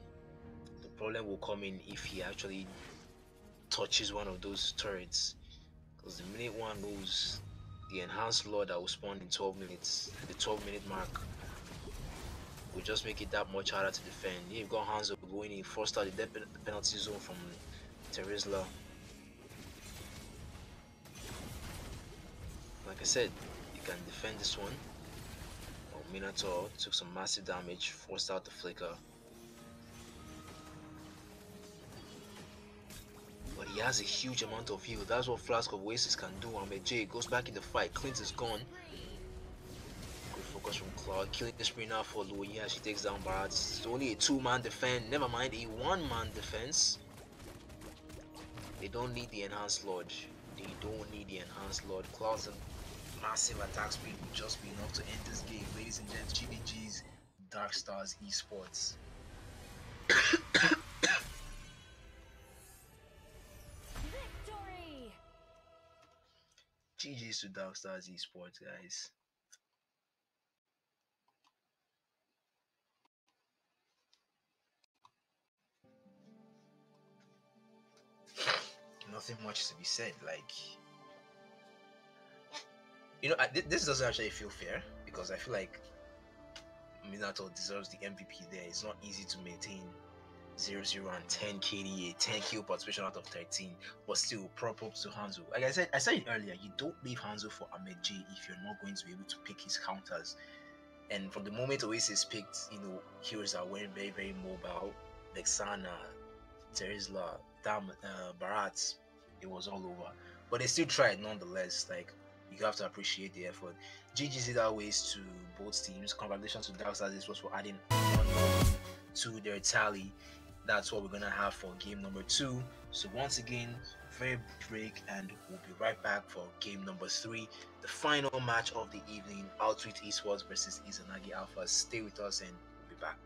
The problem will come in if he actually touches one of those turrets. Because the minute one moves, the enhanced lord that will spawn in 12 minutes, at the 12 minute mark, will just make it that much harder to defend. You've got Hanzo going in, forced out the penalty zone from Terizla. Like I said, you can defend this one. Minotaur took some massive damage, forced out the flicker. But he has a huge amount of heal. That's what Flask of Oasis can do. Ahmed J goes back in the fight. Clint is gone. Good focus from Claude. Killing the spree now for Luia. She takes down Barats. It's only a two-man defense. Never mind, a one-man defense. They don't need the enhanced lodge. They don't need the enhanced lord. Claude's a massive attack speed will just be enough to end this game. Ladies and gents, GDG's Dark Stars Esports. Victory! GG's to Dark Stars Esports, guys. Nothing much to be said. Like, you know, I, thi- this doesn't actually feel fair because I feel like Minotaur deserves the MVP there. It's not easy to maintain 0 0 and 10 KDA, 10 kill participation out of 13, but still prop up to Hanzo. Like I said, I said it earlier, you don't leave Hanzo for Ahmed J if you're not going to be able to pick his counters. And from the moment Oasis picked, you know, heroes that were very, very mobile, Vexana, Terizla, Dam, uh, Barats, it was all over. But they still tried nonetheless. Like, you have to appreciate the effort. GG's either ways to both teams. Congratulations to Dark Stars Esports for adding to their tally. That's what we're gonna have for game number two. So once again, very break, and we'll be right back for game number three, the final match of the evening. Outreach Esports versus Izanagi Alpha. Stay with us, and we'll be back.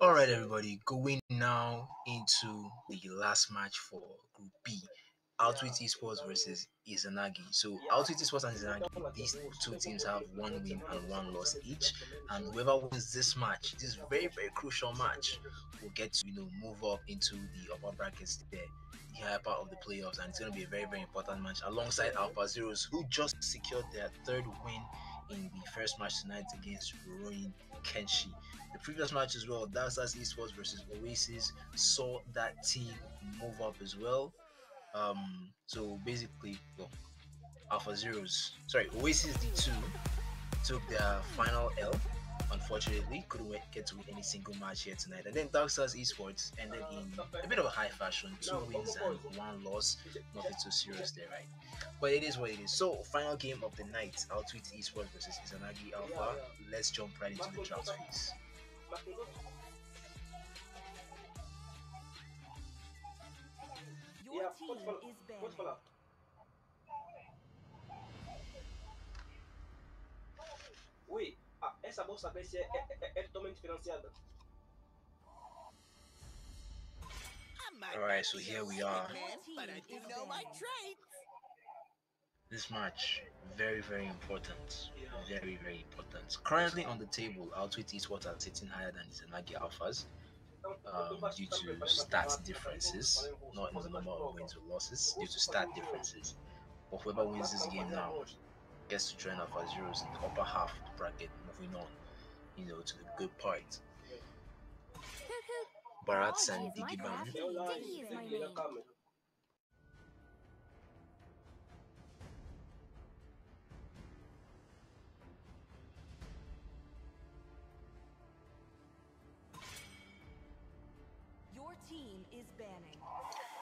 All right, everybody, going now into the last match for Group B. Outwit Esports versus Izanagi. So Outwit Esports and Izanagi, these two teams have one win and one loss each. And whoever wins this match, this very very crucial match, will get to you know move up into the upper brackets there, the higher part of the playoffs, and it's going to be a very very important match alongside Alpha Zeros, who just secured their third win in the first match tonight against Rurouni Kenshin. The previous match as well, Stars Esports versus Oasis, saw that team move up as well. Um, so basically, well, Alpha Zeros, sorry, Oasis D2 took their final L. Unfortunately, couldn't get to win any single match here tonight. And then Dark Stars Esports ended in a bit of a high fashion, two wins and one loss. Nothing too serious there, right? But it is what it is. So, final game of the night, Outwit Esports versus Izanagi Alpha. Let's jump right into the draft phase. Your team is banned. Ui, ah, essa bolsa desse é, é, é totalmente diferenciada. Alright, so here we are. Your team is banned. This match, very, very important. Very, very important. Currently on the table, Outwit are sitting higher than Izanagi Alphas um, due to stat differences, not in the number of wins or losses, due to stat differences. But whoever wins this game now gets to join Alpha Zeros in the upper half of the bracket, moving on, you know, to the good part. Barats and Heroology is my Digiban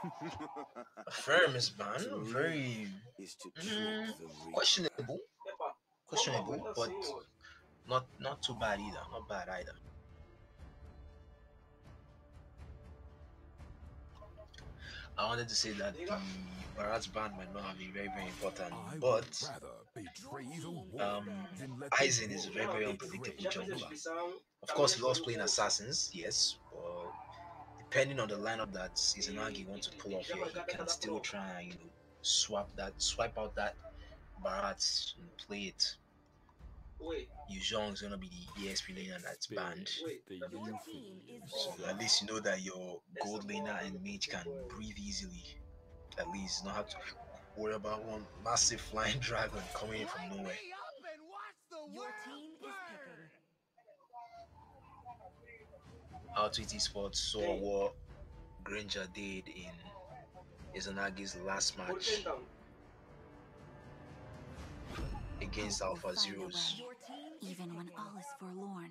A fair Miss Ban, very Is to Mm, kill the real. questionable, questionable, but not not too bad either. Not bad either. I wanted to say that the Barat's band might not have been very very important, but would rather betray um, than Aizen is a very very unpredictable jungler. Of course, he loves playing assassins, yes, but depending on the lineup that Izanagi wants to pull off here, he can still try and you know swap that, swipe out that Barat and play it. Ui, Yu Zhong is gonna be the EXP laner that's banned. The Your youth team is So at least you know that your gold laner and mage can breathe easily. At least not have to worry about one massive flying dragon coming in from nowhere. Your team is picking. Outwit Esports saw what Granger did in Izanagi's last match against Alpha will find a Zeros. way. Your team is Even when all is forlorn.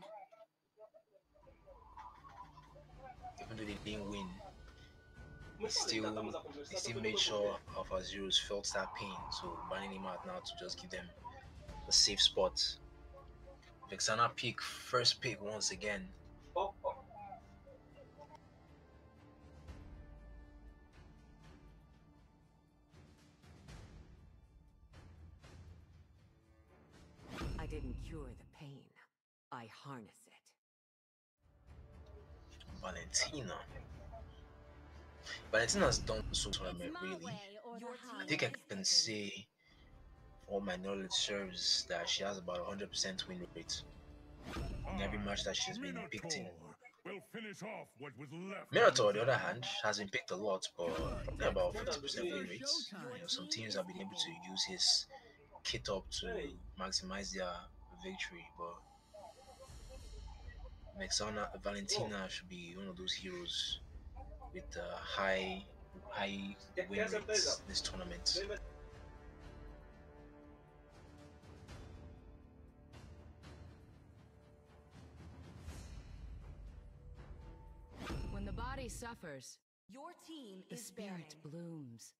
Even though they didn't win, he Mas still estamos a he conversar still made sure mundo. Alpha Zeros felt that pain. So banning him out now to just give them a safe spot. Vexana pick first pick once again. Harness it. Valentina. Valentina's done so well, It's really. way or the Your I think I can say, all my knowledge serves, that she has about a 100% win rate in every ah, match that she's been picked in. We'll finish off what was left. Minotaur, on the other hand, has been picked a lot, but probably about 50% win rates. You know, some teams have been able to use his kit up to maximize their victory, but Vexana Valentina should be one of those heroes with uh, high high win rates this tournament. When the body suffers, Your team the is spirit banning. blooms.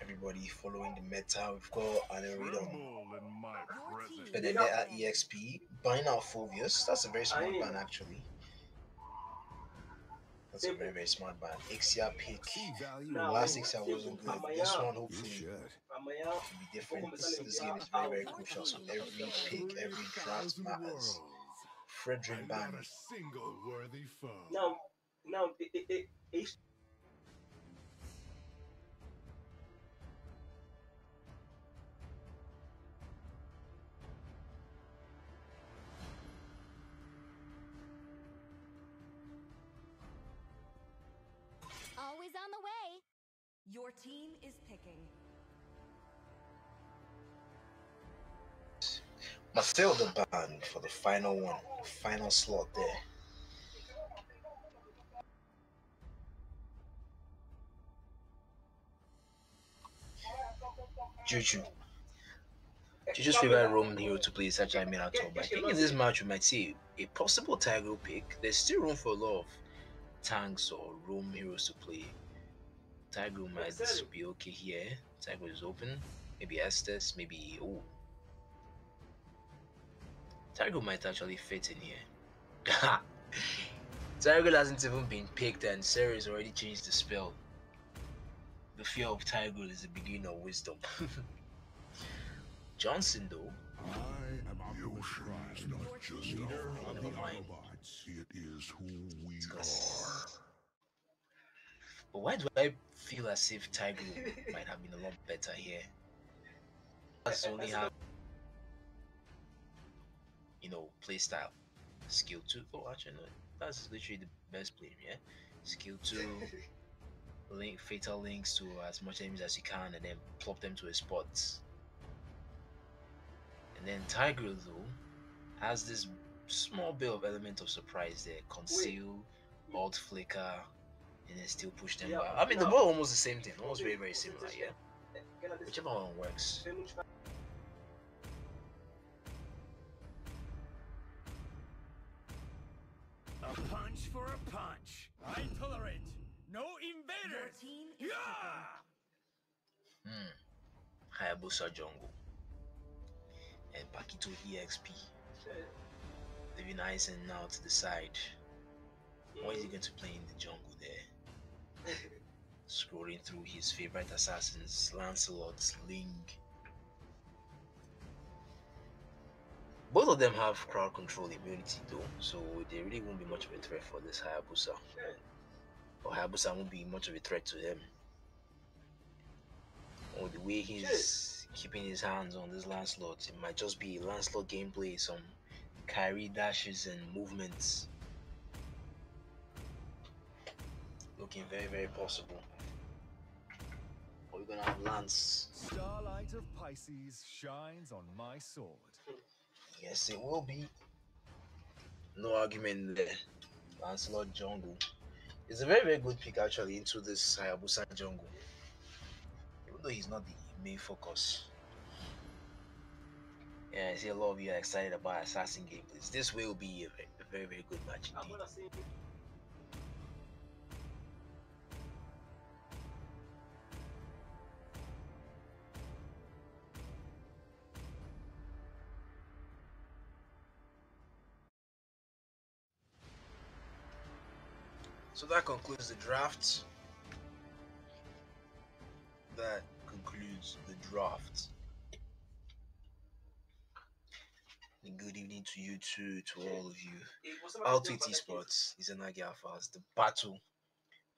Everybody following the meta. We've got Aneridom. Tremble in my presence. And then they're EXP, buying out Phoveus. That's a very smart ban, actually. That's a very, very smart ban. Ixia pick. value The in last low. Ixia wasn't good. This one, hopefully, should. Amanhã will be different. This, this game is very, very crucial. So every pick, every draft matters. Frederick And Ban. not a single worthy foe. On the way. Your team is picking. Mathilda Band for the final one, the final slot there. Juju. Juju's favorite Roman hero to play is actually Minotaur, but I think in this match we might see a possible Tiger pick. There's still room for a lot of tanks or roam heroes to play. Tiger might be okay here. Tiger is open. Maybe Estes, maybe oh Tiger might actually fit in here. Tiger hasn't even been picked and Ceres already changed the spell. The fear of Tiger is the beginning of wisdom. Johnson though, I am Optimus Prime, not just leader of the Autobots. It is who we are. But why do I feel as if Tiger might have been a lot better here? That's only have you know play style, skill two. Oh, actually no, that's literally the best play, yeah. Skill two, link fatal links to as much enemies as you can, and then plop them to a spot. And then Tiger though has this small bit of element of surprise there. Conceal, alt flicker, and then still push them Yeah, back. I mean the no. ball almost the same thing, almost very very similar, yeah. Whichever one works. A punch for a punch. I tolerate no Your invaders. team is Yeah. Hmm. Hayabusa Jungle. And Paquito EXP. Leaving Aizen now to the side. What is he going to play in the jungle there? Scrolling through his favorite assassins, Lancelot, Ling. Both of them have crowd control immunity though, so they really won't be much of a threat for this Hayabusa. Or Hayabusa won't be much of a threat to them. Or the way he's keeping his hands on this Lancelot, it might just be Lancelot gameplay, some Kyrie dashes and movements. Looking very, very possible. Or we're gonna have Lance. Starlight of Pisces shines on my sword. Yes, it will be. No argument there. Lancelot Jungle. It's a very, very good pick actually into this Hayabusa Jungle. Even though he's not the main focus. Yeah, I see a lot of you are excited about Assassin gameplays. This will be a very, a very, very good match indeed. So that concludes the draft. That concludes the draft. And good evening to you too, to all of you. Altitude Esports is an Alphas. The battle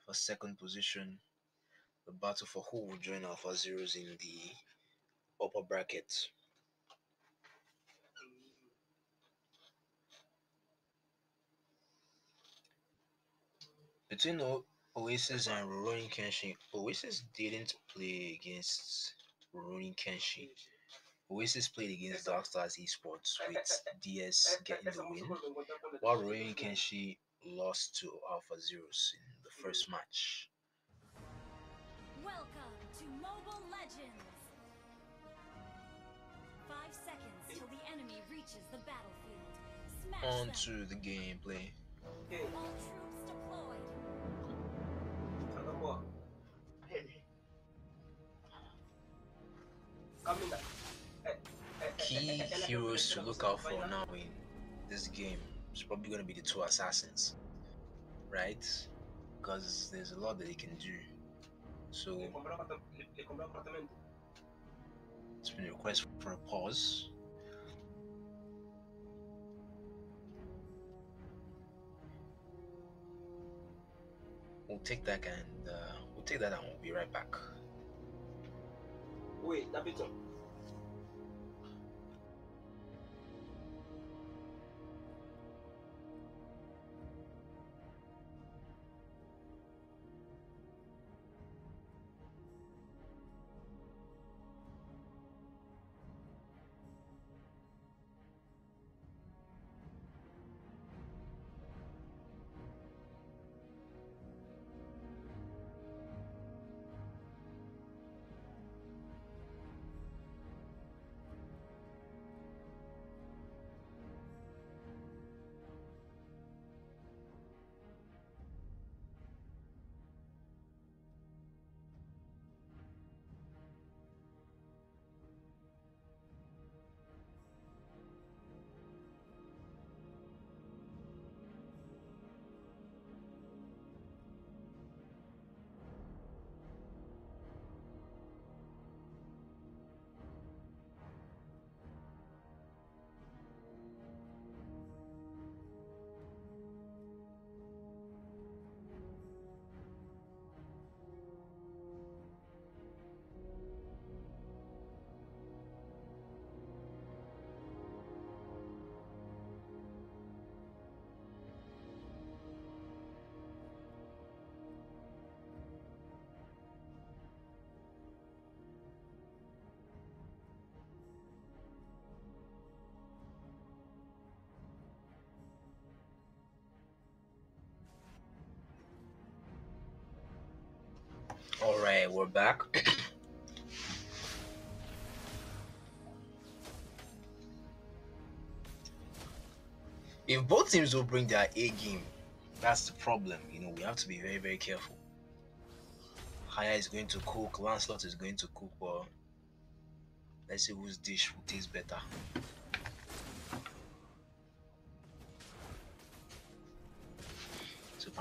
for second position. The battle for who will join Alpha Zeros in the upper bracket. Between o- Oasis and Rurouni Kenshin, Oasis didn't play against Rurouni Kenshin. Oasis played against Dark Stars Esports with DS getting the win, while Rurouni Kenshin lost to Alpha Zeros in the first match. Welcome to Mobile Legends. Five seconds till the enemy reaches the battlefield. Smash On them. to the gameplay. Key heroes to look out for now in this game is probably going to be the two assassins, right? because there's a lot that they can do. So it's been a request for a pause. We'll take that and uh, we'll take that and we'll be right back. Oui, d'habitude. All we're back. if both teams will bring their A game, that's the problem. You know, we have to be very, very careful. Haya is going to cook, Lancelot is going to cook, but let's see whose dish will taste better.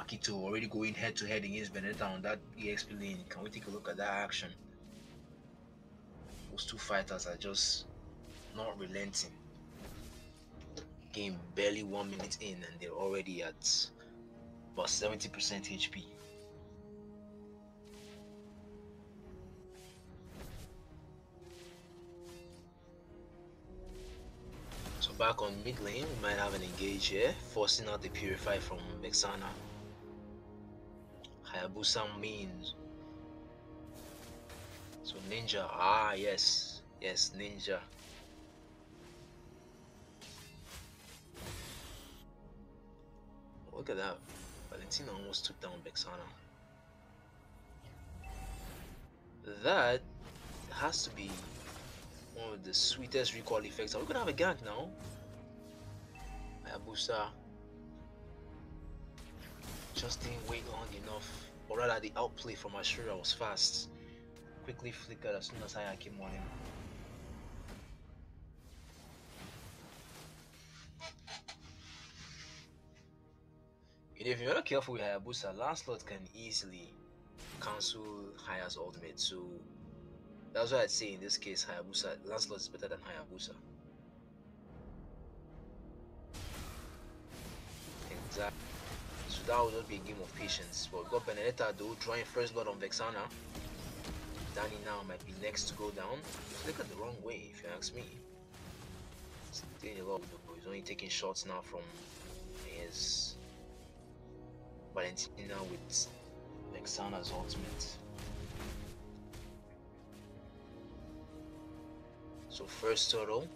Paquito already going head to head against Benedetta on that EXP lane. Can we take a look at that action? Those two fighters are just not relenting. Game barely one minute in and they're already at about 70% HP. So back on mid lane, we might have an engage here, forcing out the Purify from Vexana. Hayabusa means. So Ninja, ah yes, yes, Ninja. Look at that. Valentina almost took down Vexana. That has to be one of the sweetest recall effects. Are we gonna have a gank now? Hayabusa just didn't wait long enough. Or rather, the outplay from Ashura was fast. Quickly flickered as soon as I came on him. Know, if you're not careful with Hayabusa, Lancelot can easily cancel Haya's ultimate. So that's why I'd say in this case, Hayabusa, Lancelot is better than Hayabusa. Exactly. That will just be a game of patience. But got Benedetta though drawing first blood on Vexana. Danny now might be next to go down. Look at the wrong way, if you ask me. He's doing a lot though. He's only taking shots now from his Valentina with Vexana's ultimate. So first turtle,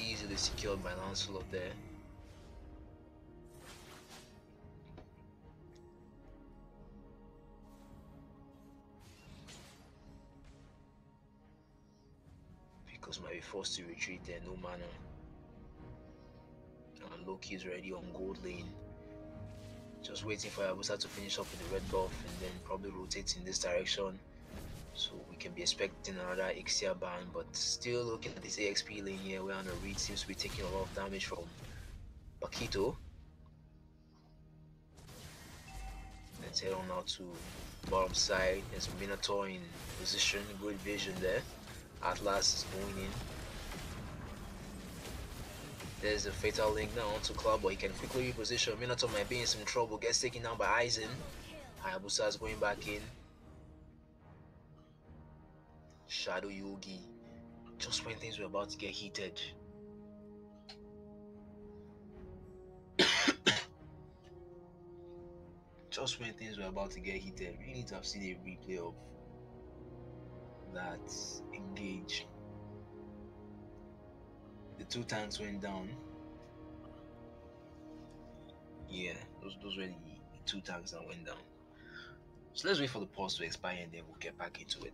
easily secured by Lancelot there. Because might be forced to retreat there, no mana. And Loki is already on gold lane. Just waiting for Abusa to finish up with the red buff and then probably rotate in this direction. So we can be expecting another Ixia ban, but still looking at this EXP lane here where Anna Reed seems to be taking a lot of damage from Paquito. Let's head on out to bottom side. There's Minotaur in position, good vision there. Atlas is going in. There's a fatal link now onto Claude, but he can quickly reposition. Minotaur might be in some trouble, gets taken down by Aizen. Hayabusa is going back in. Shadow Yogi. Just when things were about to get heated. Just when things were about to get heated, we need to have seen a replay of that engage. The two tanks went down. Yeah, those those were the, the two tanks that went down. So let's wait for the pause to expire and then we'll get back into it.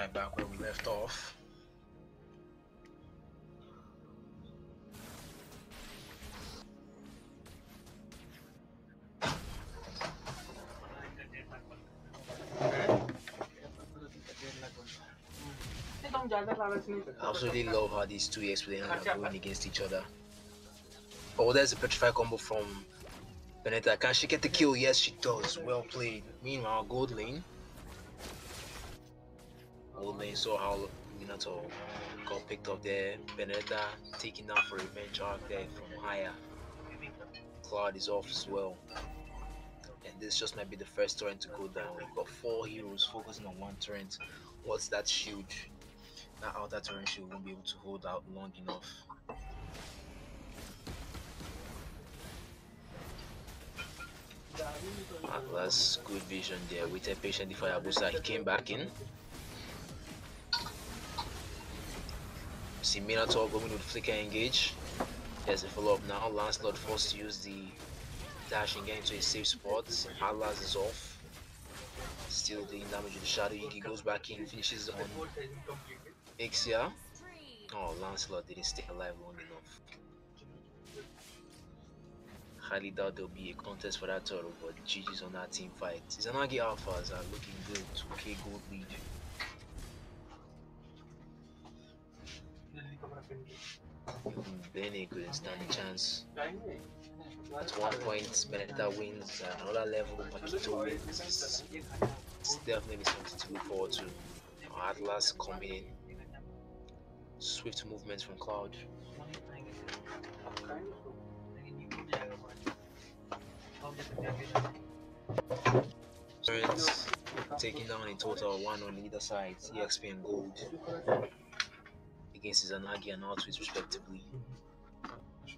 Right back where we left off. I absolutely love how these two explain are going against each other. Oh, there's a petrify combo from Benetta. Can she get the kill? Yes, she does. Well played. Meanwhile, gold lane. Lane saw how Minotaur got picked up there. Benetta taking down for revenge arc there from higher. Claude is off as well. And this just might be the first torrent to go down. We've got four heroes focusing on one torrent. What's that shield? That outer torrent shield won't be able to hold out long enough. Atlas, good vision there. Waited patiently for Yabusa. He came back in. See Minotaur going with Flicker Engage. There's a follow up now. Lancelot forced to use the dash and get into a safe spot. Atlas is off. Still doing damage with the Shadow. Yuki goes back in, finishes on Ixia. Oh, Lancelot didn't stay alive long enough. Highly doubt there'll be a contest for that turtle, but GG's on that team fight. Izanagi Alphas are looking good. 2k gold lead. Benny couldn't stand a chance. At one point, Benetta wins, another level, Paquito wins. It's, definitely something to look forward to. Atlas coming in. Swift movements from Claude. Taking down a total one on either side, EXP and gold against Izanagi and Outwit respectively.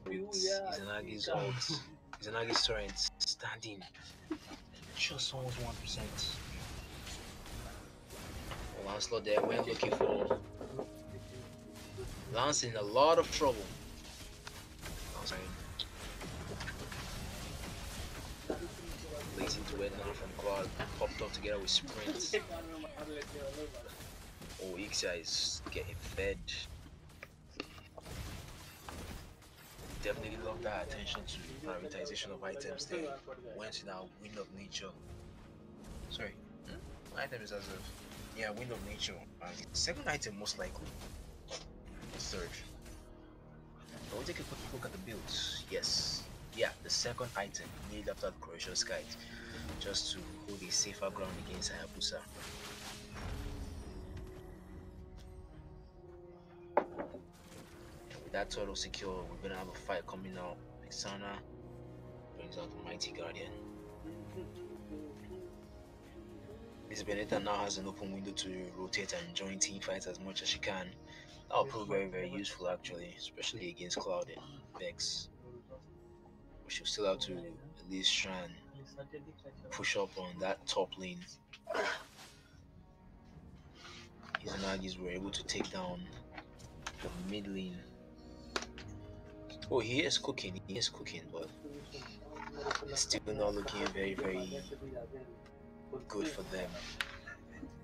With Izanagi's ult, Izanagi's torrent standing just almost 1%. Lancelot there went looking for Lance in a lot of trouble. Oh, sorry. Blazing to win now from quad, popped up together with sprints. Oh, Ixia is getting fed. Definitely love that attention to prioritization of items there. Went in our Wind of Nature. Sorry, hmm? items as of yeah, Wind of Nature. And second item most likely. Third. But we'll take a quick look at the builds. Yes. Yeah, the second item made after the Kite. Just to hold a safer ground against Hayabusa. That turtle secure, we're gonna have a fight coming out. Vexana brings out the Mighty Guardian. Miss Benedetta now has an open window to rotate and join team fights as much as she can. That will prove very, very useful actually, especially against Claude and Vex. But she'll still have to at least try and push up on that top lane. Izanagis were able to take down the mid lane. Oh, he is cooking, he is cooking, but still not looking very, very good for them.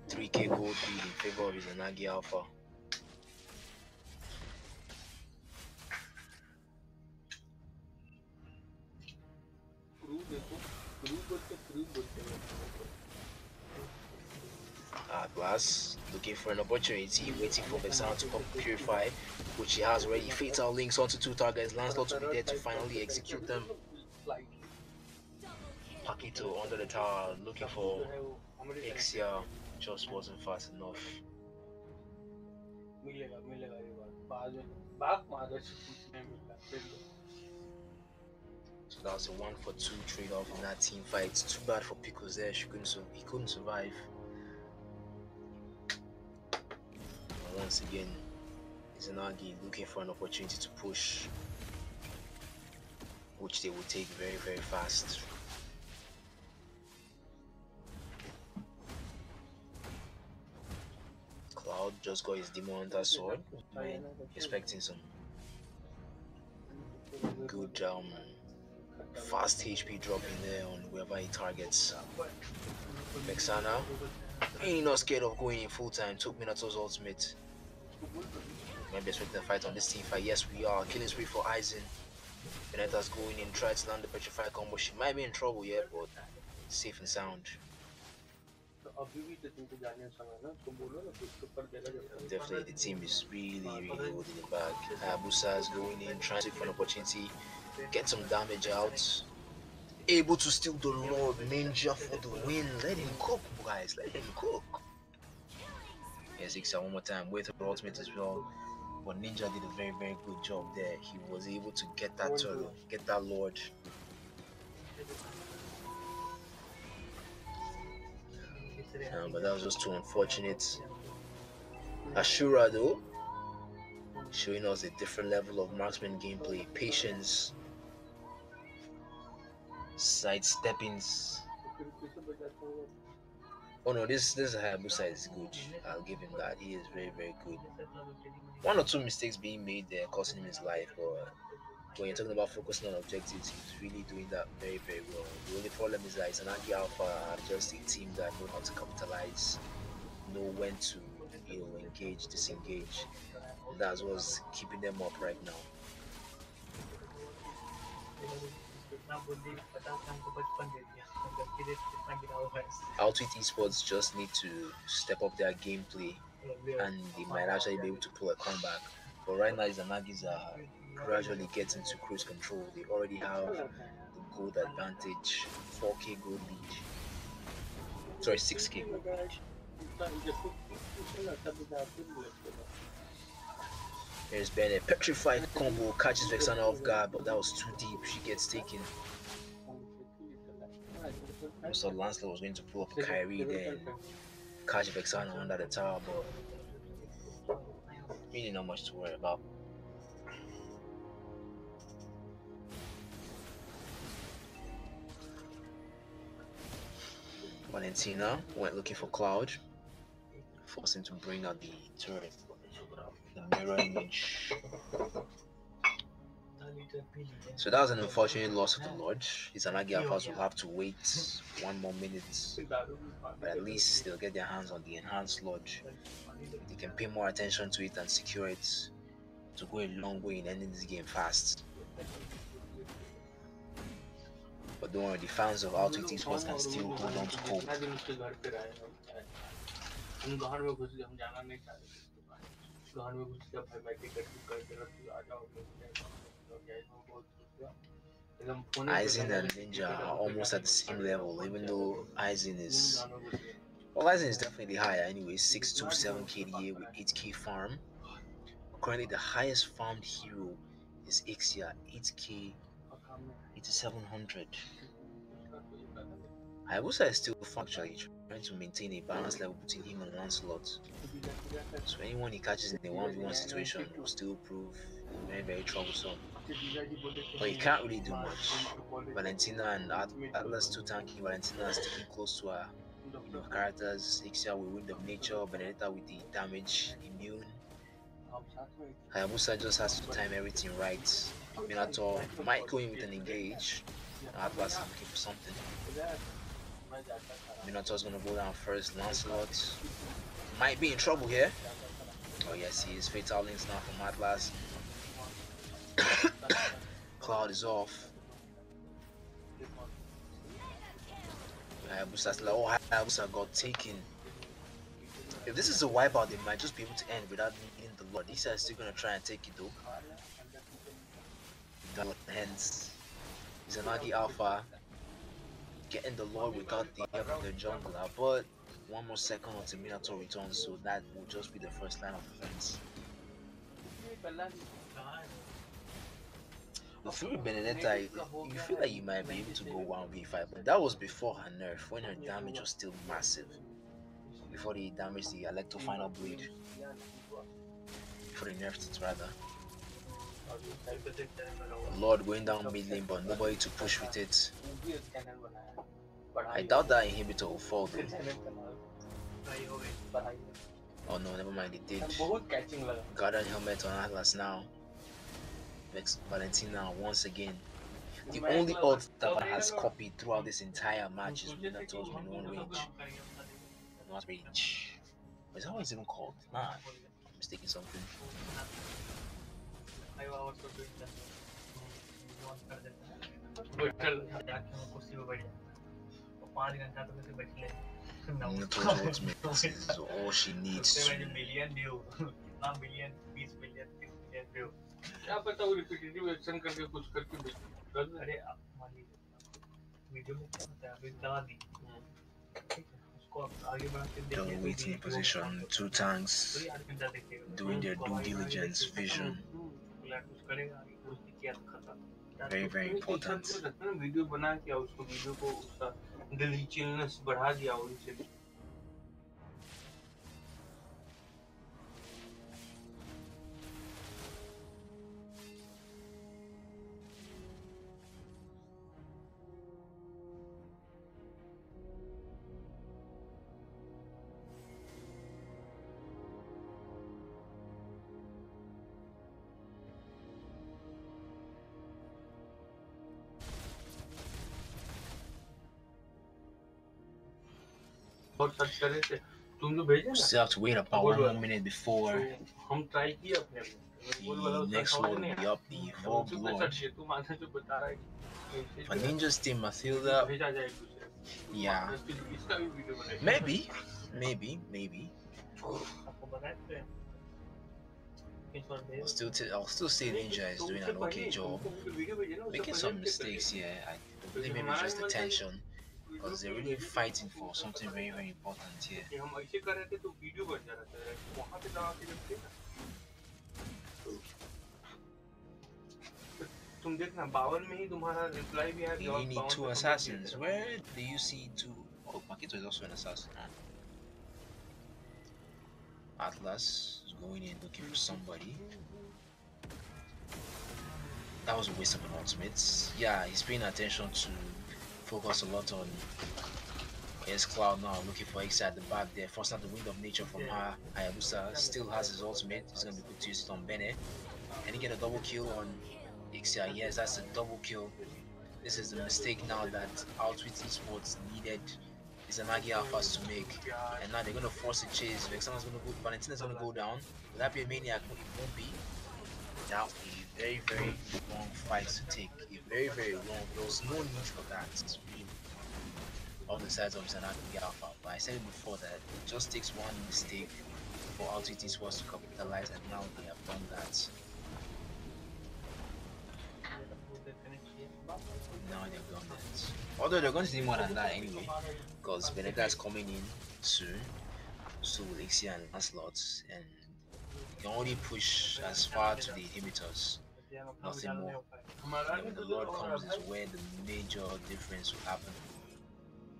3k gold lead in favor of Izanagi Alpha. At class, looking for an opportunity, waiting for Vexana to come purify, which he has already. Fatal links onto two targets, Lancelot to be there to finally execute them. Paquito under the tower, looking for Ixia, just wasn't fast enough. So that was a one for two trade off in that team fight. Too bad for Pickles there. She couldn't he couldn't survive. Once again, Izanagi looking for an opportunity to push, which they will take very, very fast. Claude just got his Demon Hunter sword. Expecting some good um fast HP drop in there on whoever he targets. Vexana, Ain't not scared of going in full time. Took Minotaur's ultimate. Maybe expecting a fight on this team fight. Yes, we are. Killing spree for Aizen. Minotaur's going in, tried to land the petrified combo. She might be in trouble yet, but safe and sound. Definitely, the team is really, really holding it back. Hayabusa is going in, trying to take an opportunity, get some damage out. Able to steal the Lord Ninja for the win. Let him cook, guys. Let him cook. Yes, Ixia one more time with her ultimate as well. But Ninja did a very, very good job there. He was able to get that turtle, get that Lord. But that was just too unfortunate. Ashura though, showing us a different level of marksman gameplay, patience, sidesteppings. Oh no, this this Hayabusa is good. I'll give him that. He is very very good. One or two mistakes being made there, costing him his life, but when you're talking about focusing on objectives, he's really doing that very very well. The only problem is that Izanagi Alpha are just a team that know how to capitalize, know when to you know engage, disengage. That's what's keeping them up right now. Outwit Esports just need to step up their gameplay and they might actually be able to pull a comeback. But right now, Izanagis are gradually getting to cruise control. They already have the gold advantage, 4k gold lead. Sorry, 6k gold lead. There's been a petrified combo, catches Vexana off guard, but that was too deep. She gets taken. I thought Lancelot was going to pull up Kyrie there and catch Vexana under the tower, but really not much to worry about. Valentina went looking for Claude, forced him to bring out the turret, the mirror image. So that was an unfortunate loss of the Lord. Izanagi Alphas will have to wait one more minute, but at least they'll get their hands on the enhanced Lord. They can pay more attention to it and secure it to go a long way in ending this game fast. But don't worry, the fans of Auto Sports can still hold on to hope. इतना दिन उसके घर पे रहे हम हम घर में घुस गए हम जाना नहीं चाहते थे उसके पास घर में घुस गया भाई मैं टिकट बुक कर दे रहा तू आ जाओ मैं बहुत खुश हुआ एकदम फोन पे Aizen and Ninja are almost at the same level, even though Aizen is. Well, Aizen is definitely higher anyway 627 KDA with 8k farm. Currently, the highest farmed hero is Ixia, 8k, 8700. Hayabusa is still functionally trying to maintain a balance level between him and Lancelot. So, anyone he catches in a 1v1 situation will still prove very, very troublesome. But he can't really do much. Valentina and At- Atlas too tanky. Valentina is sticking close to her you know, characters. Ixia with Wind of Nature, Benedetta with the damage, immune. Hayabusa just has to time everything right. Minotaur might go in with an engage. Atlas is looking for something. Minotaur's gonna go down first. Lancelot might be in trouble here. Oh yes, he is. Fatal links now from Atlas. Claude is off. Uh, Hayabusa's like, oh, Hayabusa got taken. If this is a wipeout, they might just be able to end without needing the Lord. These are still gonna try and take it though. Hence. Izanagi Alpha getting the Lord without the help of the jungler, ah, but one more second until Minotaur returns, so that will just be the first line of defense. The Fury Benedetta, you feel like you might be able to go 1v5, but that was before her nerf, when her damage was still massive. Before they damaged the Electro Final Blade. Before they nerfed it, rather. Lord going down mid lane, but nobody to push with it. I doubt that inhibitor will fall though. Oh no, never mind, it did. Guardian helmet on Atlas now. Vex Valentina once again. The only ult that has copied throughout this entire match is Minotaur's Minoan range. Not range. Is that what it's even called? Nah, I'm mistaking something. Minotaur's ultimate is all she needs to million view कितना million 20 million 30 million view क्या पता वो repetitive action करके कुछ करके गलत अरे आप मान लीजिए वीडियो में क्या होता है अभी दवा दी ठीक है उसको आप आगे बढ़ा के They're देखिए waiting position, two tanks doing their due diligence vision. कुछ करेगा कुछ किया तो खत्म Very, very important. वीडियो बना के उसको वीडियो को उसका डिलीचिलनेस बढ़ा दिया उनसे। तुम तो भेजे ना Still have to wait about one more minute before हम ट्राई किए अपने the next one will be up the Evolved Lord. तू माने जो बता रहा है कि For Ninja's team, Mathilda, भेजा जाए एक दूसरे yeah, इसका भी वीडियो बनाए maybe, maybe, maybe. आपको बनाए थे इस बार भेज I'll still, t- I'll still say Ninja is doing an okay job. Making some mistakes here. I believe maybe just the tension, because they're really fighting for something very, very important here. कि हम ऐसे कर रहे थे तो video बन जा रहा था वहां पे दबा के रखते ना तुम देखना बावन में ही तुम्हारा रिप्लाई भी आया You जवाब need बावन two पे assassins. Where do you see two? Oh, Makito is also an assassin. Huh? Atlas is going in looking for somebody. That was a waste of an ultimate. Yeah, he's paying attention to focus a lot on his Claude now, looking for X at the back there. First out the wind of nature from her. Hayabusa still has his ultimate. He's gonna be good to use it on Bene. And he get a double kill on Ixia, yes, that's a double kill. This is the mistake now that Outwit Esports needed Izanagi Alphas to make. And now they're gonna force a chase. Vexana's gonna go Valentina's gonna go down. Will that be a maniac? It won't be. That will be a very, very long fight to take. Very, very long. There was no need for that. Really. On the sides of Izanagi Alpha. But I said before that it just takes one mistake for Outwit was to capitalize and now they have done that. Now they've done that. Although they're going to need more than that anyway, because Benega is coming in soon. So will and Lancelot, and you can only push as far to the inhibitors, nothing more. And when the Lord comes is where the major difference will happen.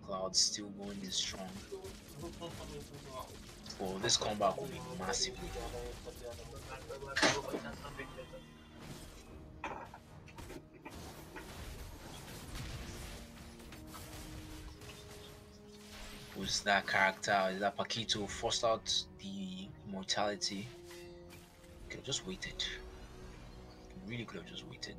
Claude's still going this strong. Well, this comeback will be massively. was that character, Is that Paquito forced out the mortality. Could have just waited. Really could have just waited.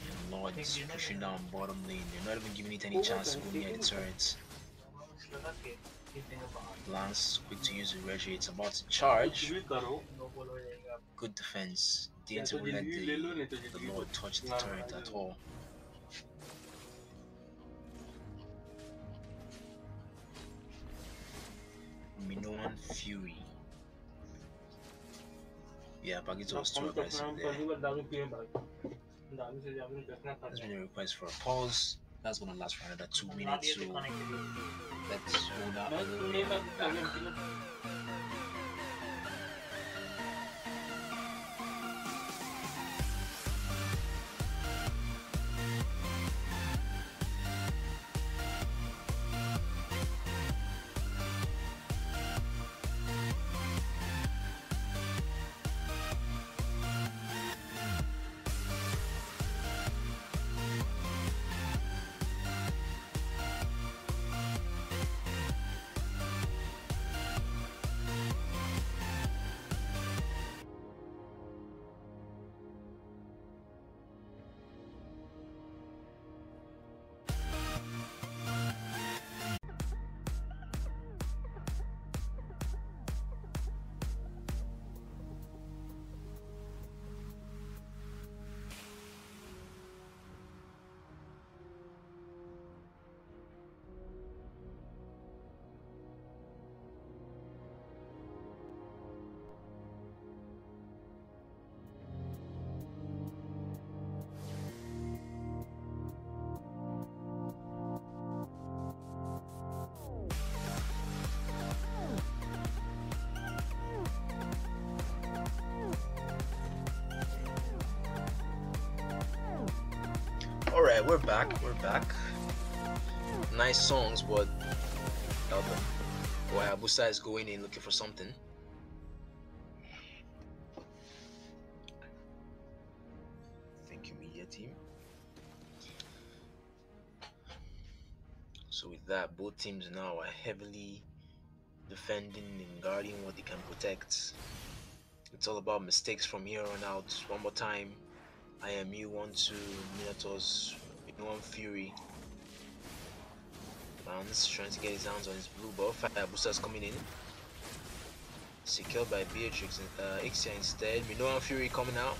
And Lord's pushing down bottom lane. They're not even giving it any chance to go near the turrets. Lance quick to use the Reggie. It's about to charge. Good defense. Didn't let the, the Lord touch the turret at all. Minoan Fury. Yeah, Paquito was too aggressive there. There's been a request for a pause. That's gonna last for another two minutes, so let's hold that a little bit Alright, we're back. We're back. Nice songs, but boy, Abusa is going in looking for something. Thank you, media team. So with that, both teams now are heavily defending and guarding what they can protect. It's all about mistakes from here on out. One more time. IMU one two Minotaurs one Fury. Vance trying to get his hands on his blue buff. Fire boosters coming in. Secured by Beatrix and uh, Ixia instead. Minoan Fury coming out.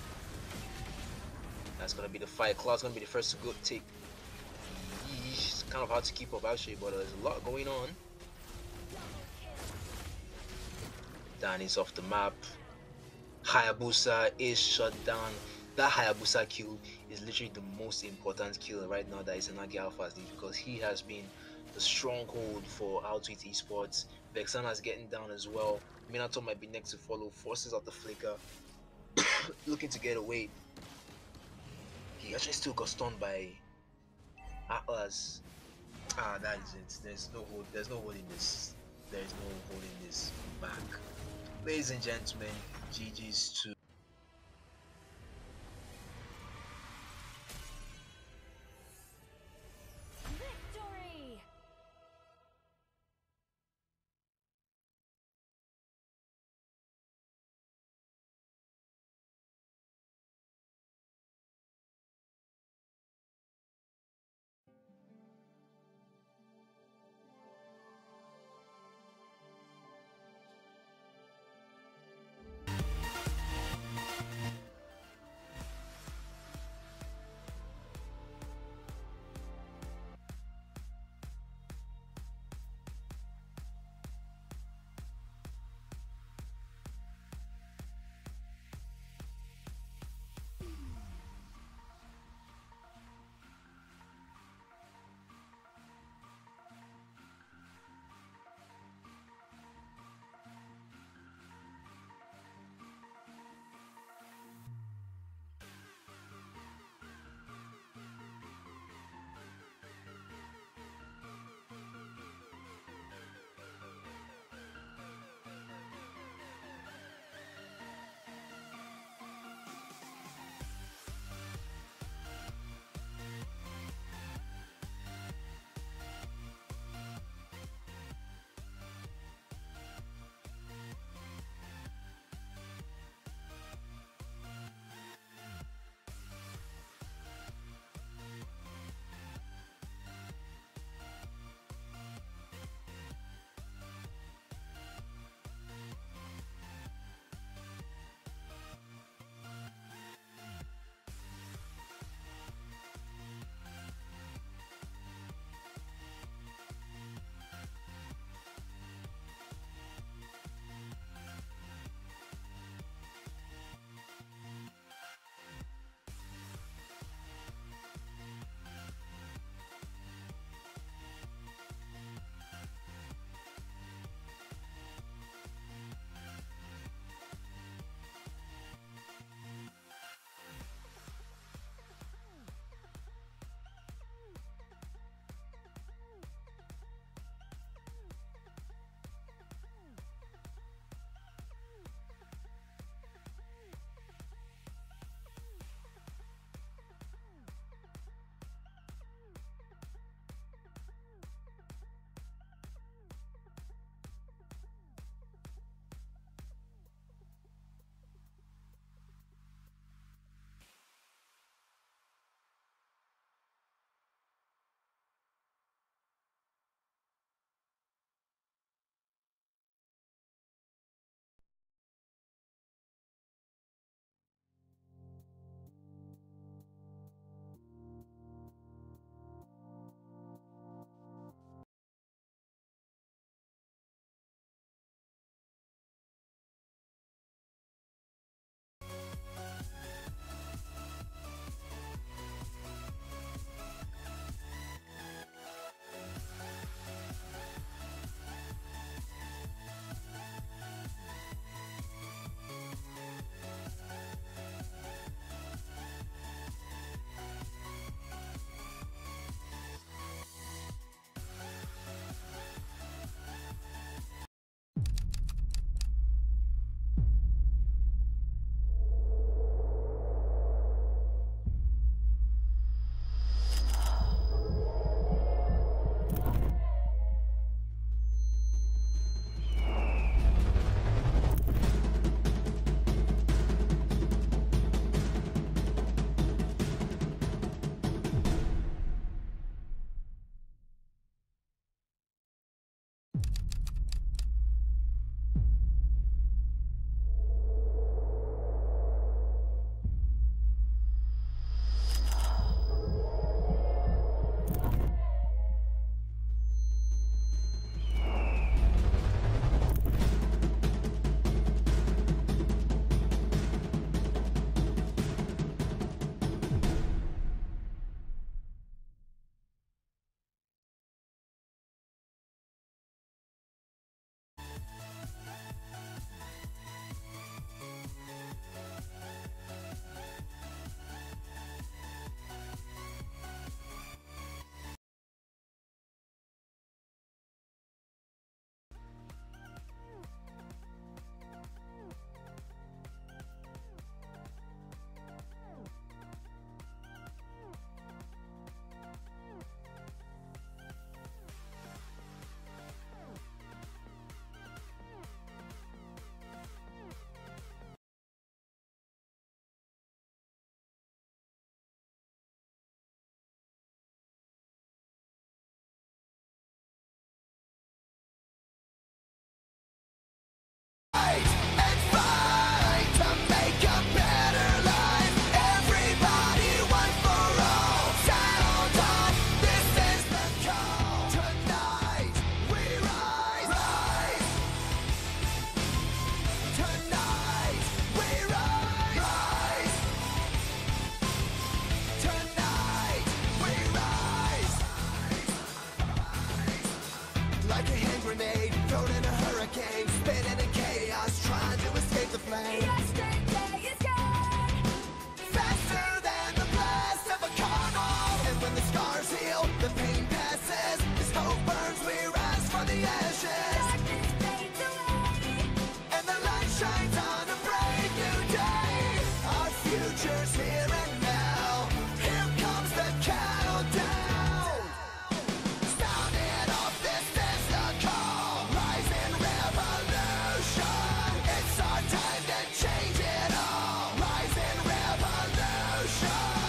That's gonna be the fight. Claude's gonna be the first to go take. It's kind of hard to keep up actually, but there's a lot going on. Danny's off the map. Hayabusa is shut down that Hayabusa kill is literally the most important kill right now that Izanagi Alpha needs because he has been the stronghold for Outwit Esports. Vexana is getting down as well. Minotaur might be next to follow. Forces out the flicker. Looking to get away. He actually still got stunned by Atlas. Ah, that is it. There's no hold. There's no holding this. There is no holding this back. Ladies and gentlemen, GG's to